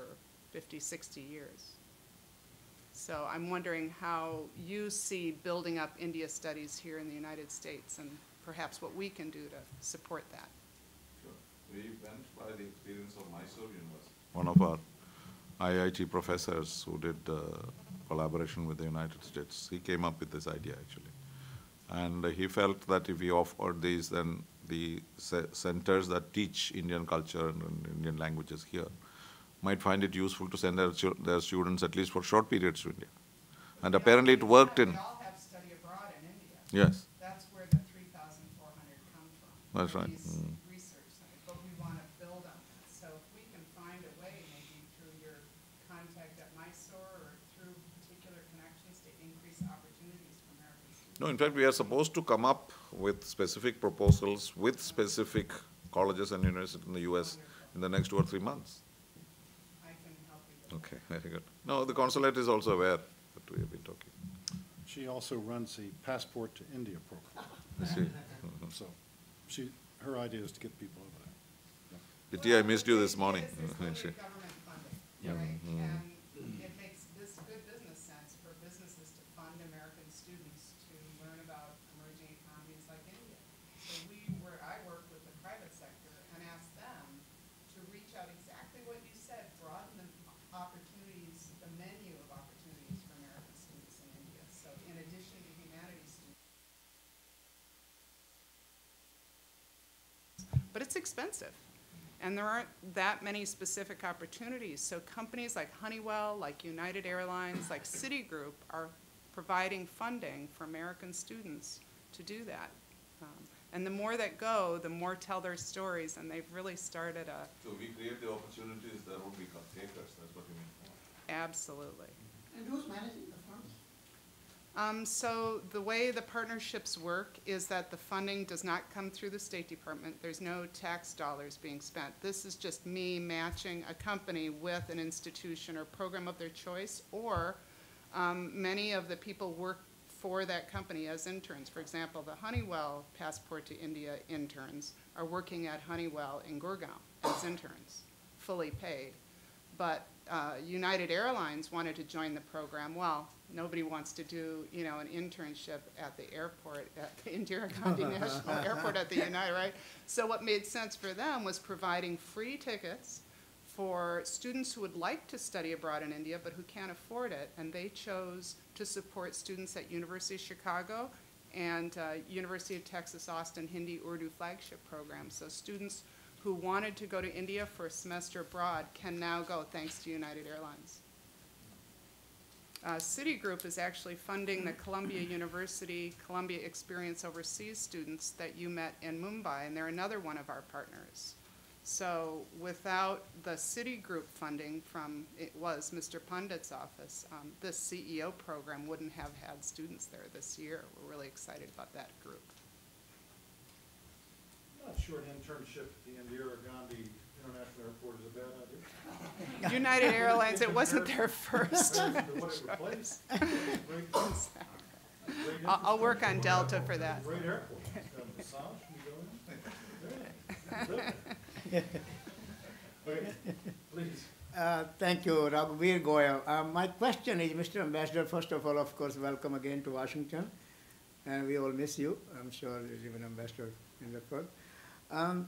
50, 60 years. So I'm wondering how you see building up India studies here in the United States and perhaps what we can do to support that. We went by the experience of Mysore University. One of our IIT professors who did uh, collaboration with the United States, he came up with this idea actually. And he felt that if we offered these, then the ce- centers that teach Indian culture and, and Indian languages here might find it useful to send their, their students at least for short periods to India. And apparently it worked in, We all have study abroad in India. yes, That's where the three thousand four hundred come from. That's right. These Mm. research centers, but we want to build on that. So if we can find a way, maybe through your contact at Mysore or through particular connections to increase opportunities for American students. No, in fact, we are supposed to come up with specific proposals with specific colleges and universities in the US in the next two or three months. I can help you with. Okay, very good. No, the consulate is also aware that we have been talking. She also runs the Passport to India program. I see. [laughs] So she, her idea is to get people over there. Pity I missed you this morning. This is [laughs] government funding, right? Mm-hmm. And it makes this good business sense for businesses to fund American students to learn about emerging economies like India. So we were, I worked with the private sector and asked them to reach out exactly what you said, broaden the opportunities, the menu of opportunities for American students in India. So in addition to humanities students. But it's expensive. And there aren't that many specific opportunities. So companies like Honeywell, like United Airlines, like Citigroup are providing funding for American students to do that. Um, And the more that go, the more tell their stories, and they've really started a, So we create the opportunities, that will be takers, that's what you mean. absolutely. And who's managing the funds? Um, so the way the partnerships work is that the funding does not come through the State Department. There's no tax dollars being spent. This is just me matching a company with an institution or program of their choice, or um, many of the people work for that company as interns. For example, the Honeywell Passport to India interns are working at Honeywell in Gurgaon as interns, fully paid. But uh, United Airlines wanted to join the program. Well, nobody wants to do, you know, an internship at the airport, at the [laughs] Indira Gandhi [laughs] National Airport at the [laughs] United, right? So what made sense for them was providing free tickets for students who would like to study abroad in India but who can't afford it. And they chose to support students at University of Chicago and uh, University of Texas Austin Hindi Urdu flagship program. So students who wanted to go to India for a semester abroad can now go thanks to United Airlines. Uh, Citigroup is actually funding the Columbia University Columbia Experience Overseas students that you met in Mumbai, and they're another one of our partners. So without the Citigroup funding from, it was Mr. Pandit's office, um, this CEO program wouldn't have had students there this year. We're really excited about that group. Not sure an internship at the Indira Gandhi International Airport is a bad idea. [laughs] United Airlines, it wasn't their first. [laughs] Compared to what it replaced. Great- [laughs] great I'll, I'll work on. Delta for that. Great airport. It's got a massage, you go in. Okay, please. Uh, Thank you, Raghuveer Goyal. Uh, My question is, Mr. Ambassador, first of all, of course, welcome again to Washington, and we all miss you. I'm sure there's even ambassador in the court. Um,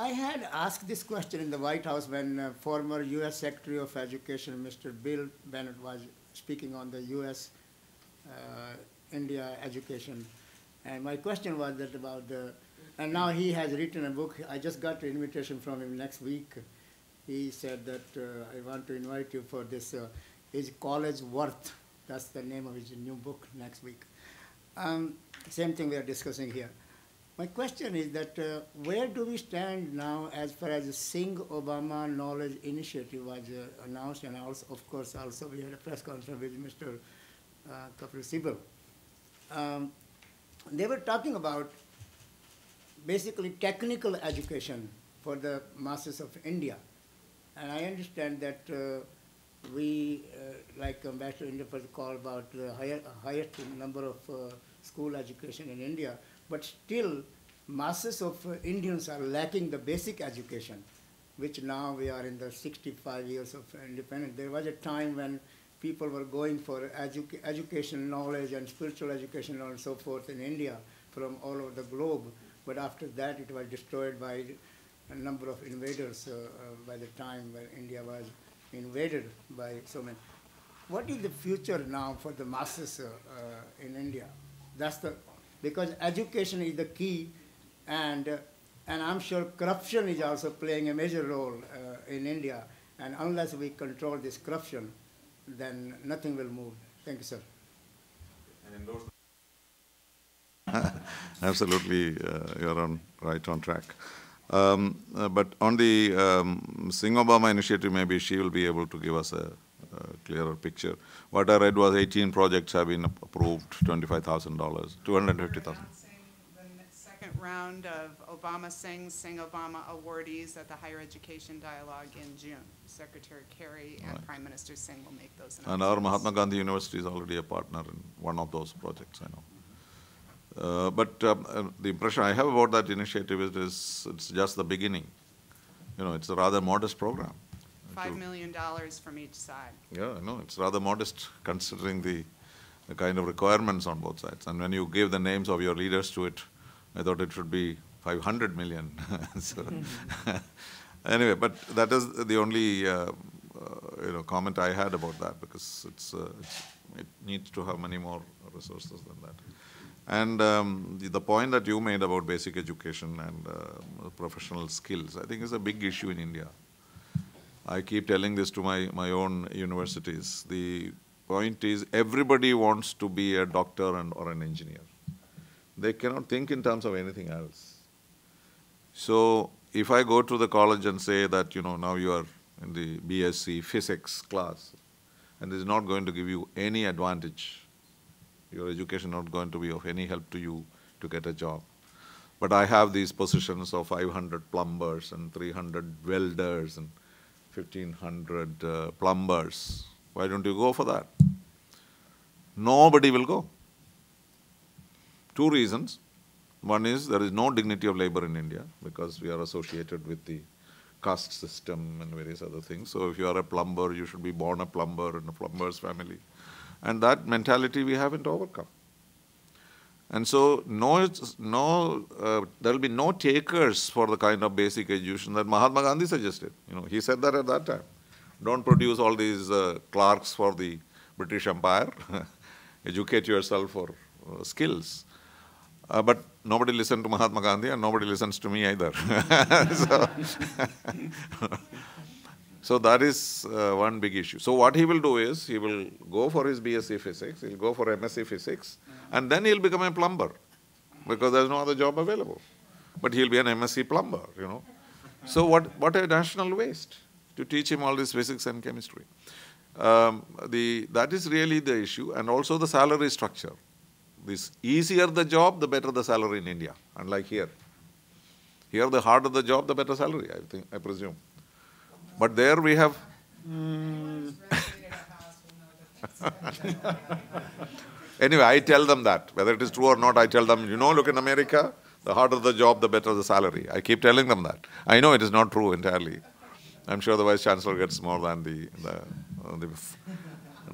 I had asked this question in the White House when uh, former U.S. Secretary of Education, Mr. Bill Bennett, was speaking on the U.S. uh, India education. And my question was that about the, and now he has written a book. I just got an invitation from him next week. He said that uh, I want to invite you for this. Uh, is college worth? That's the name of his new book next week. Um, same thing we are discussing here. My question is that uh, where do we stand now as far as the Singh Obama Knowledge Initiative was uh, announced, and also, of course, also we had a press conference with Mr. Uh, Kapil Sibal. Um, they were talking about basically technical education for the masses of India. And I understand that uh, we, uh, like Ambassador Indrapal called about the higher, highest number of uh, school education in India, but still masses of uh, Indians are lacking the basic education, which now we are in the 65 years of independence. There was a time when people were going for edu- education knowledge and spiritual education and so forth in India. from all over the globe, but after that it was destroyed by a number of invaders uh, uh, by the time when India was invaded by so many. What is the future now for the masses uh, uh, in India? That's the because education is the key, and uh, and I'm sure corruption is also playing a major role uh, in India. And unless we control this corruption, then nothing will move. Thank you, sir. [laughs] Absolutely, uh, you're on right on track. Um, uh, but on the um, Singh Obama initiative, maybe she will be able to give us a, a clearer picture. What I read was 18 projects have been approved, $25,000, $250,000. the second round of Obama Singh, Singh Obama awardees at the Higher Education Dialogue in June. Secretary Kerry and Right. Prime Minister Singh will make those And announcements. our Mahatma Gandhi University is already a partner in one of those projects, I know. Uh, but um, uh, the impression I have about that initiative is, is it's just the beginning. You know, it's a rather modest program. Five To- million dollars from each side. Yeah, I know, it's rather modest considering the, the kind of requirements on both sides. And when you gave the names of your leaders to it, I thought it should be 500 million. [laughs] So, [laughs] anyway, but that is the only, uh, uh, you know, comment I had about that because it's, uh, it's, it needs to have many more resources than that. And um, the, the point that you made about basic education and uh, professional skills, I think is a big issue in India. I keep telling this to my, my own universities. The point is, everybody wants to be a doctor and, or an engineer. They cannot think in terms of anything else. So, if I go to the college and say that, you know, now you are in the BSc physics class, and this is not going to give you any advantage, your education not going to be of any help to you to get a job. But I have these positions of 500 plumbers and 300 welders and 1500 uh, plumbers. Why don't you go for that? Nobody will go. Two reasons. One is there is no dignity of labor in India because we are associated with the caste system and various other things. So if you are a plumber, you should be born a plumber in a plumber's family. And that mentality we haven't overcome. And so, no, no, uh, there will be no takers for the kind of basic education that Mahatma Gandhi suggested. You know, he said that at that time. Don't produce all these uh, clerks for the British Empire. [laughs] Educate yourself for uh, skills. Uh, but nobody listened to Mahatma Gandhi, and nobody listens to me either. [laughs] so, [laughs] so that is uh, one big issue. So what he will do is he will go for his BSc physics, he'll go for MSc physics, and then he'll become a plumber because there's no other job available. But he'll be an MSc plumber, you know. So what, what a national waste to teach him all this physics and chemistry. Um, the, that is really the issue, and also the salary structure. This easier the job, the better the salary in India, unlike here. Here, the harder the job, the better salary, I think, I presume. But there we have. [laughs] anyway, I tell them that. Whether it is true or not, I tell them, you know, look in America, the harder the job, the better the salary. I keep telling them that. I know it is not true entirely. I'm sure the vice chancellor gets more than the the, uh, the,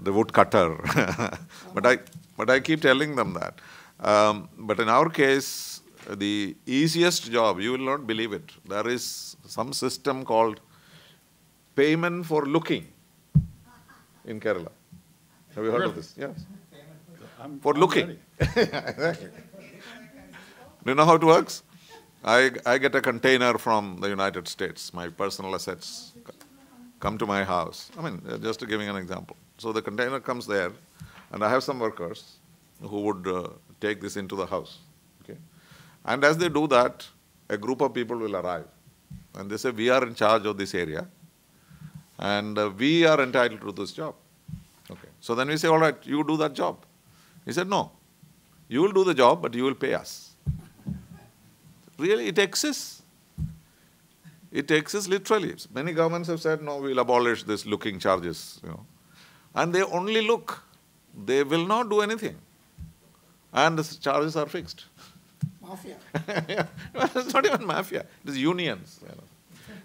the woodcutter. [laughs] but I but I keep telling them that. Um, but in our case, the easiest job, you will not believe it. There is some system called payment for looking in Kerala. Have you heard of this? Yes. I'm- For I'm looking. [laughs] exactly. Do you know how it works? I, I get a container from the United States. My personal assets come to my house. I mean, uh, just giving an example. So the container comes there, and I have some workers who would uh, take this into the house. Okay? And as they do that, a group of people will arrive. And they say, We are in charge of this area, and uh, we are entitled to this job. Okay. So then we say, All right, you do that job. He said, No, you will do the job, but you will pay us. Really, it exists. It exists literally. Many governments have said, no, we'll abolish this looking charges, you know. And they only look. They will not do anything. And the charges are fixed. Mafia. [laughs] yeah. Well, it's not even mafia. It is unions. You know.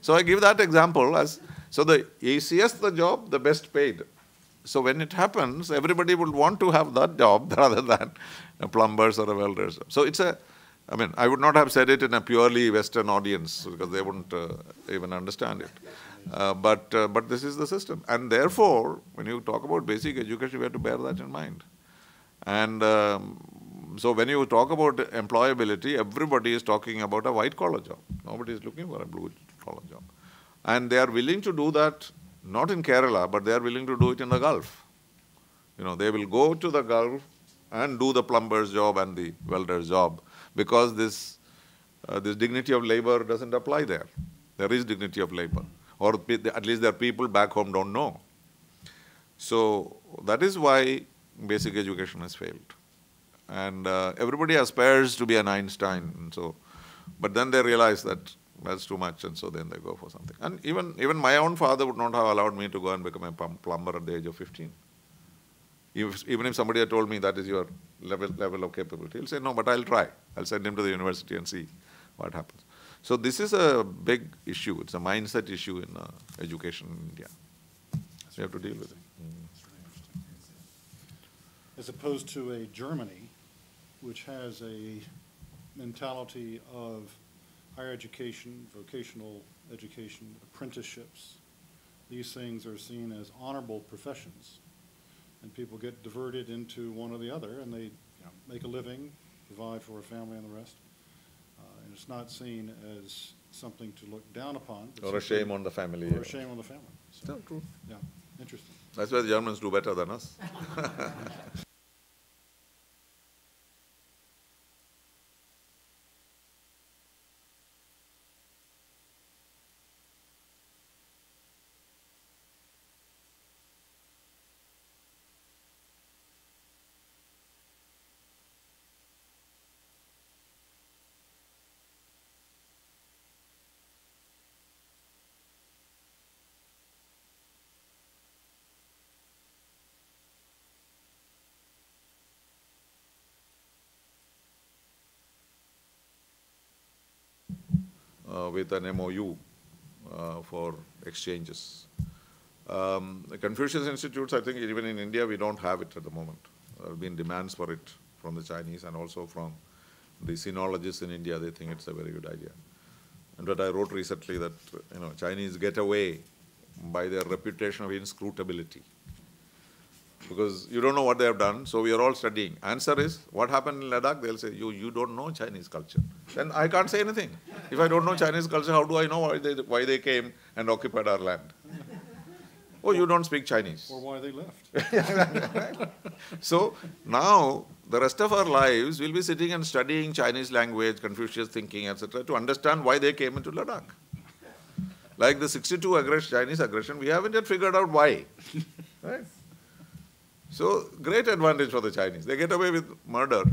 So I give that example as so the easiest the job, the best paid. So when it happens, everybody would want to have that job [laughs] rather than a plumbers or a welders. So it's a, I mean, I would not have said it in a purely Western audience because they wouldn't uh, even understand it. Uh, but, uh, but this is the system. And therefore, when you talk about basic education, we have to bear that in mind. And um, so when you talk about employability, everybody is talking about a white collar job. Nobody is looking for a blue collar job. And they are willing to do that not in Kerala, but they are willing to do it in the Gulf. You know, they will go to the Gulf and do the plumber's job and the welder's job because this, uh, this dignity of labor doesn't apply there. There is dignity of labor, or at least their people back home don't know. So that is why basic education has failed. And uh, everybody aspires to be an Einstein, and so, but then they realize that that's too much, and so then they go for something. And even, even my own father would not have allowed me to go and become a plumber at the age of 15. If, even if somebody had told me that is your level, level of capability, he'll say, no, but I'll try. I'll send him to the university and see what happens. So this is a big issue. It's a mindset issue in uh, education in India. So we have to deal with it. As opposed to a Germany, which has a mentality of higher education, vocational education, apprenticeships. These things are seen as honorable professions. And people get diverted into one or the other, and they you know, make a living, provide for a family and the rest. Uh, and it's not seen as something to look down upon. Or a shame on the family. Or a shame on the family. So, Still true. Yeah, interesting. That's why the Germans do better than us. [laughs] with an MOU uh, for exchanges. Um, the Confucius Institutes, I think even in India, we don't have it at the moment. There have been demands for it from the Chinese and also from the sinologists in India. They think it's a very good idea. And what I wrote recently that you know Chinese get away by their reputation of inscrutability because you don't know what they have done, so we are all studying. Answer is, what happened in Ladakh? They'll say, you, you don't know Chinese culture. Then I can't say anything. If I don't know Chinese culture, how do I know why they, why they came and occupied our land? Oh, you don't speak Chinese. Or why they left. [laughs] so now, the rest of our lives, we'll be sitting and studying Chinese language, Confucius thinking, etc., to understand why they came into Ladakh. Like the 62 aggression, Chinese aggression, we haven't yet figured out why. [laughs] Right? So great advantage for the Chinese. They get away with murder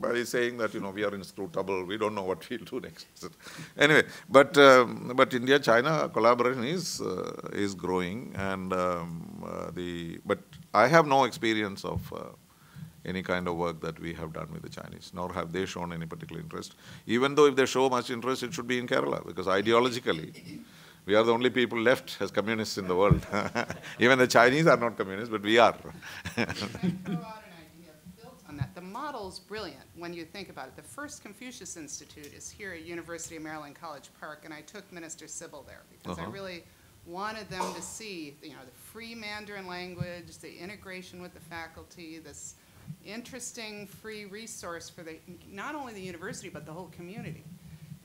by saying that you know we are inscrutable, we don't know what we'll do next. [laughs] anyway, but um, but India-China collaboration is uh, is growing, and um, uh, the but I have no experience of. Uh, any kind of work that we have done with the Chinese, nor have they shown any particular interest. Even though if they show much interest, it should be in Kerala, because ideologically, we are the only people left as communists in the world. [laughs] Even the Chinese are not communists, but we are. on [laughs] that. The model's brilliant when you think about it. The first Confucius Institute is here at University of Maryland College Park, and I took Minister Sibal there because uh -huh. I uh-huh. really wanted them to see, you know, the free Mandarin language, the integration with the faculty, this interesting free resource for the not only the university but the whole community.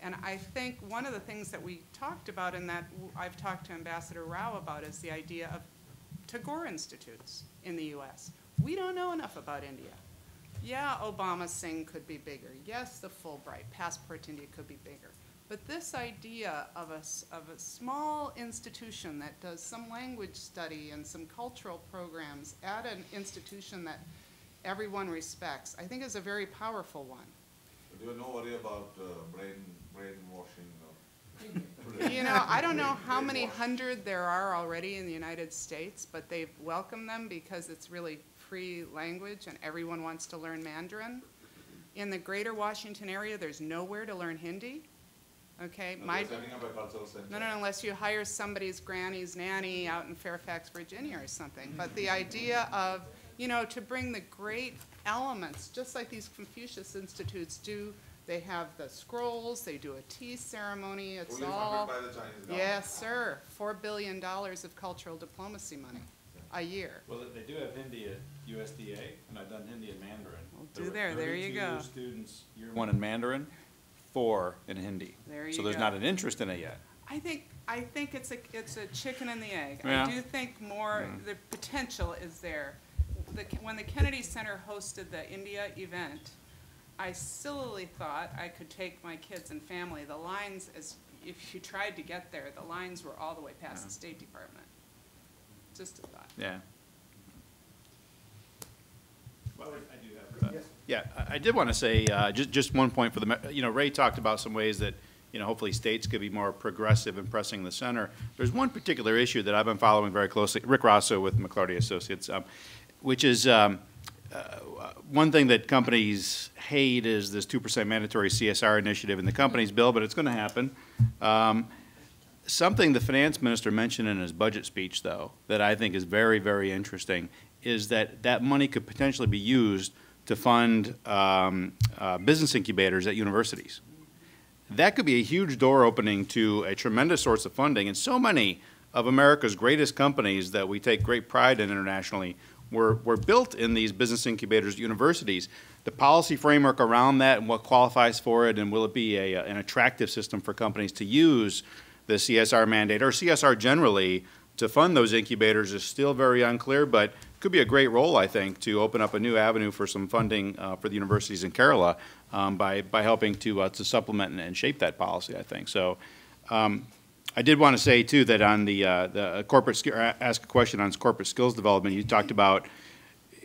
And I think one of the things that we talked about and that I've talked to Ambassador Rao about is the idea of Tagore Institutes in the U.S. We don't know enough about India. Yeah, Obama Singh could be bigger. Yes, the Fulbright, Passport to India could be bigger. But this idea of a, of a small institution that does some language study and some cultural programs at an institution that everyone respects, I think is a very powerful one. Do you worry about uh, brain brainwashing You know, I don't know how many hundred there are already in the United States, but they've welcomed them because it's really free language and everyone wants to learn Mandarin. In the greater Washington area, there's nowhere to learn Hindi. okay? They're My, setting up a cultural center. no, no, unless you hire somebody's granny's nanny out in Fairfax, Virginia or something. But the idea of, you know, to bring the great elements, just like these Confucius Institutes do, they have the scrolls, they do a tea ceremony, it's Fully all. by the Yes, sir, four billion dollars of cultural diplomacy money a year. Well, they do have Hindi at USDA, and I've done Hindi and Mandarin. Well, do there, there you go. Students, year one in Mandarin, four in Hindi. There you So there's go. not an interest in it yet. I think, I think it's a, it's a chicken and the egg. Yeah. I do think more, hmm. the potential is there. The, when the Kennedy Center hosted the India event, I sillily thought I could take my kids and family. The lines, as, if you tried to get there, the lines were all the way past the State Department. Just a thought. Yeah. Well, I do have. Yeah, I- I did want to say, uh, just, just one point for the, you know, Ray talked about some ways that, you know, hopefully states could be more progressive in pressing the center. There's one particular issue that I've been following very closely, Rick Rossow with McLarty Associates, um, which is, um, uh, one thing that companies hate is this two percent mandatory CSR initiative in the company's bill, but it's going to happen. Um, Something the finance minister mentioned in his budget speech, though, that I think is very, very interesting, is that that money could potentially be used to fund um, uh, business incubators at universities. That could be a huge door opening to a tremendous source of funding, and so many of America's greatest companies that we take great pride in internationally were, were built in these business incubators at universities. The policy framework around that and what qualifies for it, and will it be a, an attractive system for companies to use the CSR mandate or CSR generally to fund those incubators is still very unclear, but could be a great role, I think, to open up a new avenue for some funding uh, for the universities in Kerala um, by, by helping to, uh, to supplement and- and shape that policy, I think. So um, I did want to say, too, that on the, uh, the corporate, sk- ask a question on corporate skills development. You talked about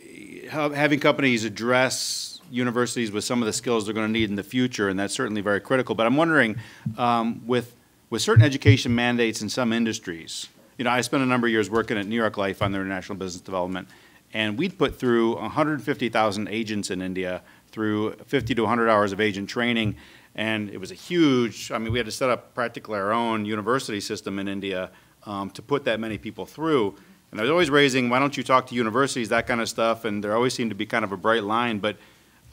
eh, having companies address universities with some of the skills they're going to need in the future, and that's certainly very critical. But I'm wondering, um, with, with certain education mandates in some industries, you know, I spent a number of years working at New York Life on their international business development, and we'd put through 150,000 agents in India through 50 to 100 hours of agent training, and it was a huge, I mean, we had to set up practically our own university system in India um, to put that many people through. And I was always raising, why don't you talk to universities, that kind of stuff, and there always seemed to be kind of a bright line, but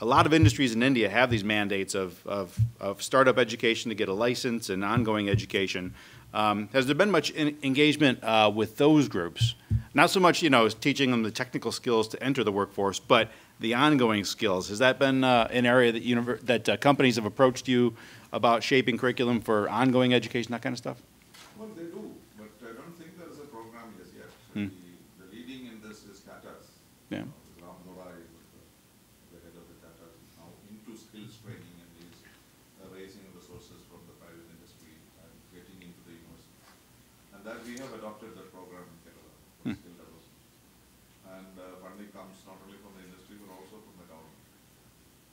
a lot of industries in India have these mandates of, of, of startup education to get a license and ongoing education. Um, has there been much engagement uh, with those groups? Not so much, you know, teaching them the technical skills to enter the workforce, but the ongoing skills. Has that been uh, an area that, that uh, companies have approached you about shaping curriculum for ongoing education, that kind of stuff? Well, they do, but I don't think there is a program as yet. Hmm. The, the leading in this is Tatas. Yeah. Ram Morai, the, the head of the Tatas, is now into skills training and is uh, raising resources from the private industry and getting into the university. And that we have adopted that program in Kerala for skill development. And uh, funding comes not only from the industry but also from the government.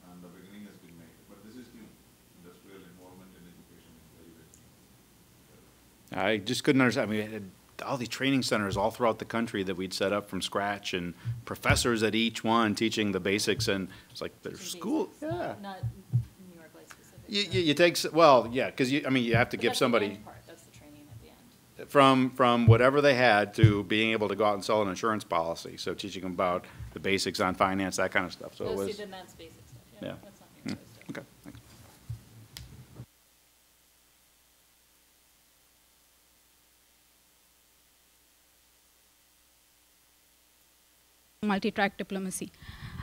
And the beginning has been made, but this is new. Industrial involvement in education is very, very new. I just couldn't understand. I mean, we had all these training centers all throughout the country that we'd set up from scratch, and professors at each one teaching the basics. And it's like there's Some school, yeah. Not New York Life specific. You, you, you take well, yeah, because you, I mean, you have to But give that's the somebody end part, That's the training at the end. from from whatever they had to being able to go out and sell an insurance policy. So teaching them about the basics on finance, that kind of stuff. So it No, see, was then that's basic stuff, Yeah. yeah, that's not New York Life stuff. okay. thanks. Multi-track diplomacy.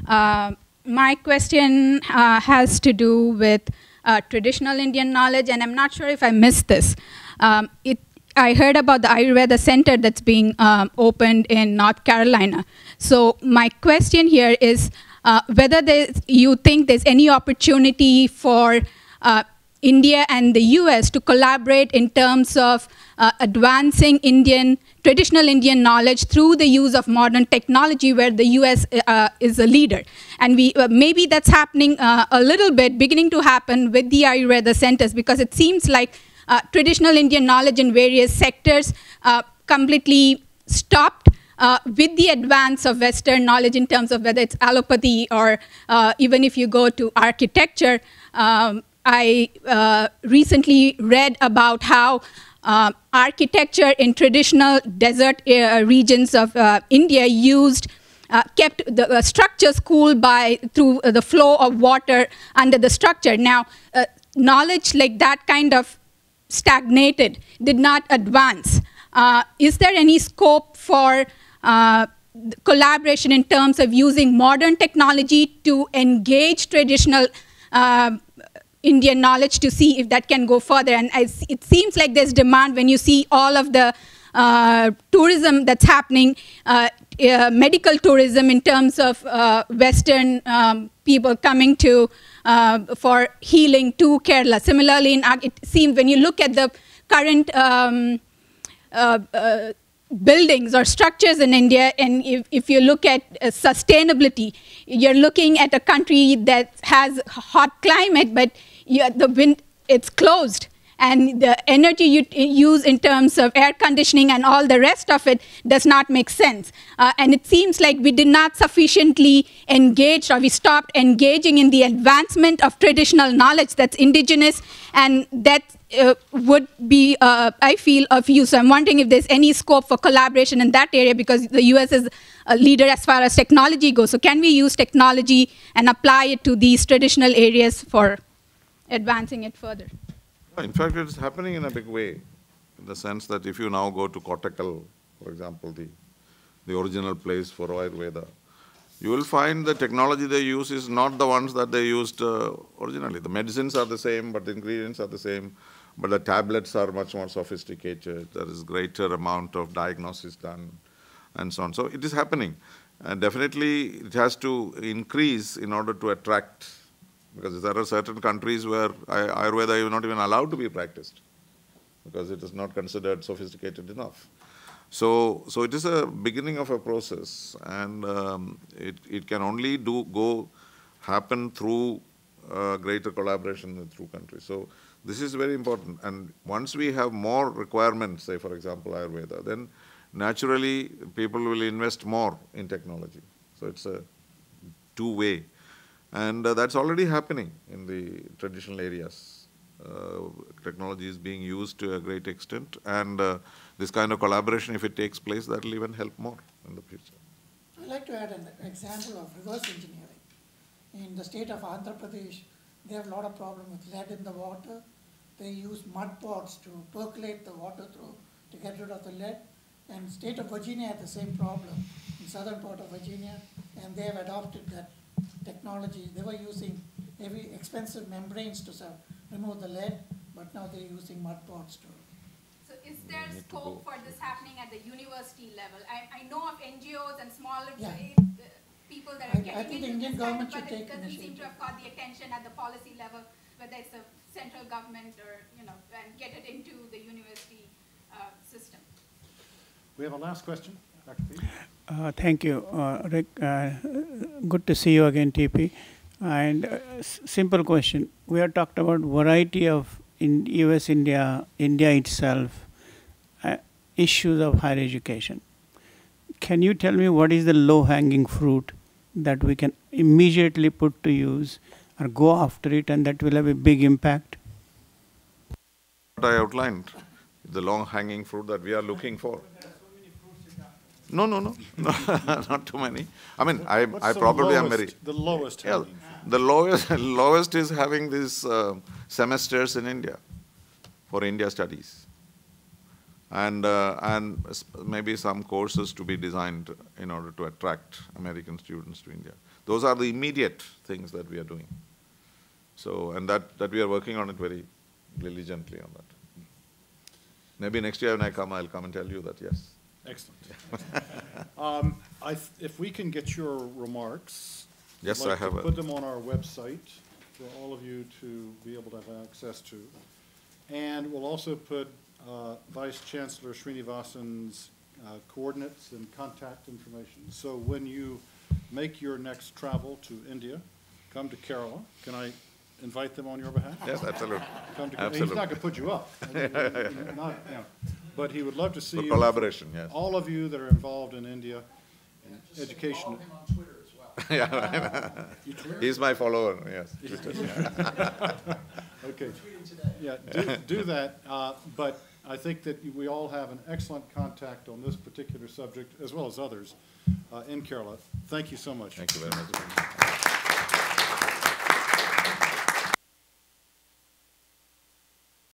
Uh, my question uh, has to do with uh, traditional Indian knowledge, and I'm not sure if I missed this. Um, it, I heard about the Ayurveda center that's being um, opened in North Carolina. So my question here is uh, whether you think there's any opportunity for uh, India and the US to collaborate in terms of uh, advancing Indian, traditional Indian knowledge through the use of modern technology where the US uh, is a leader. And we, uh, maybe that's happening uh, a little bit, beginning to happen with the Ayurveda centers because it seems like uh, traditional Indian knowledge in various sectors uh, completely stopped uh, with the advance of Western knowledge in terms of whether it's allopathy or uh, even if you go to architecture, um, I uh, recently read about how uh, architecture in traditional desert uh, regions of uh, India used uh, kept the uh, structures cool by through uh, the flow of water under the structure. Now, uh, knowledge like that kind of stagnated, did not advance. Is there any scope for collaboration in terms of using modern technology to engage traditional Indian knowledge to see if that can go further? And it seems like there's demand when you see all of the uh, tourism that's happening, uh, uh, medical tourism in terms of uh, Western um, people coming to uh, for healing to Kerala. Similarly, in, it seems when you look at the current um, uh, buildings or structures in India, and if, if you look at uh, sustainability, you're looking at a country that has hot climate, but you, the wind it's closed, and the energy you use in terms of air conditioning and all the rest of it does not make sense. Uh, and it seems like we did not sufficiently engage, or we stopped engaging in the advancement of traditional knowledge that's indigenous and that uh, would be, uh, I feel, of use. So I'm wondering if there's any scope for collaboration in that area because the US is a leader as far as technology goes. So can we use technology and apply it to these traditional areas for advancing it further? In fact, it's happening in a big way, in the sense that if you now go to Kottakkal, for example, the, the original place for Ayurveda, you will find the technology they use is not the ones that they used uh, originally. The medicines are the same, but the ingredients are the same, but the tablets are much more sophisticated. There is greater amount of diagnosis done, and so on. So it is happening. And definitely, it has to increase in order to attract because there are certain countries where Ayurveda is not even allowed to be practiced because it is not considered sophisticated enough. So, so it is a beginning of a process, and um, it, it can only do go happen through uh, greater collaboration with through countries. So this is very important. And once we have more requirements, say for example Ayurveda, then naturally people will invest more in technology. So it's a two-way. And uh, that's already happening in the traditional areas. Uh, technology is being used to a great extent, and uh, this kind of collaboration, if it takes place, that will even help more in the future. I'd like to add an example of reverse engineering. In the state of Andhra Pradesh, they have a lot of problem with lead in the water. They use mud pots to percolate the water through to get rid of the lead. And state of Virginia had the same problem in southern part of Virginia, and they have adopted that technology. They were using heavy, expensive membranes to sort of remove the lead, but now they're using mud pots to. So is there scope for this happening at the university level? I, I know of NGOs and smaller Yeah. uh, people that are I getting think the into Indian this government should but it take doesn't seem to have caught the attention at the policy level, whether it's the central government or, you know, and get it into the university uh, system. We have a last question, Dr. P. Uh, Thank you, uh, Rick. Uh, Good to see you again, TP. And uh, simple question. We have talked about variety of in US, India, India itself, uh, issues of higher education. Can you tell me what is the low-hanging fruit that we can immediately put to use or go after it and that will have a big impact? What I outlined, the long-hanging fruit that we are looking for. No, no, [laughs] no, not too many. I mean, I, I probably am very. The lowest Yeah, the lowest, [laughs] lowest is having these uh, semesters in India for India studies. And, uh, and maybe some courses to be designed in order to attract American students to India. Those are the immediate things that we are doing. So, and that, that we are working on it very diligently on that. Maybe next year when I come, I'll come and tell you that, yes. Excellent. [laughs] Um, I, th- if we can get your remarks. Yes, I like to have a- Put them on our website for all of you to be able to have access to. And we'll also put uh, Vice Chancellor Sreenivasan's uh, coordinates and contact information. So when you make your next travel to India, come to Kerala. Can I invite them on your behalf? Yes, absolutely. Come to, he's Absolutely. not gonna put you up. [laughs] Not, you know, But he would love to see For you. collaboration, yes. All of you that are involved in India, in Just education. Follow him on Twitter as well. [laughs] Yeah, [laughs] he's my follower, yes. [laughs] Okay. Yeah, do, do that, uh, but I think that we all have an excellent contact on this particular subject, as well as others, uh, in Kerala. Thank you so much. Thank you very much.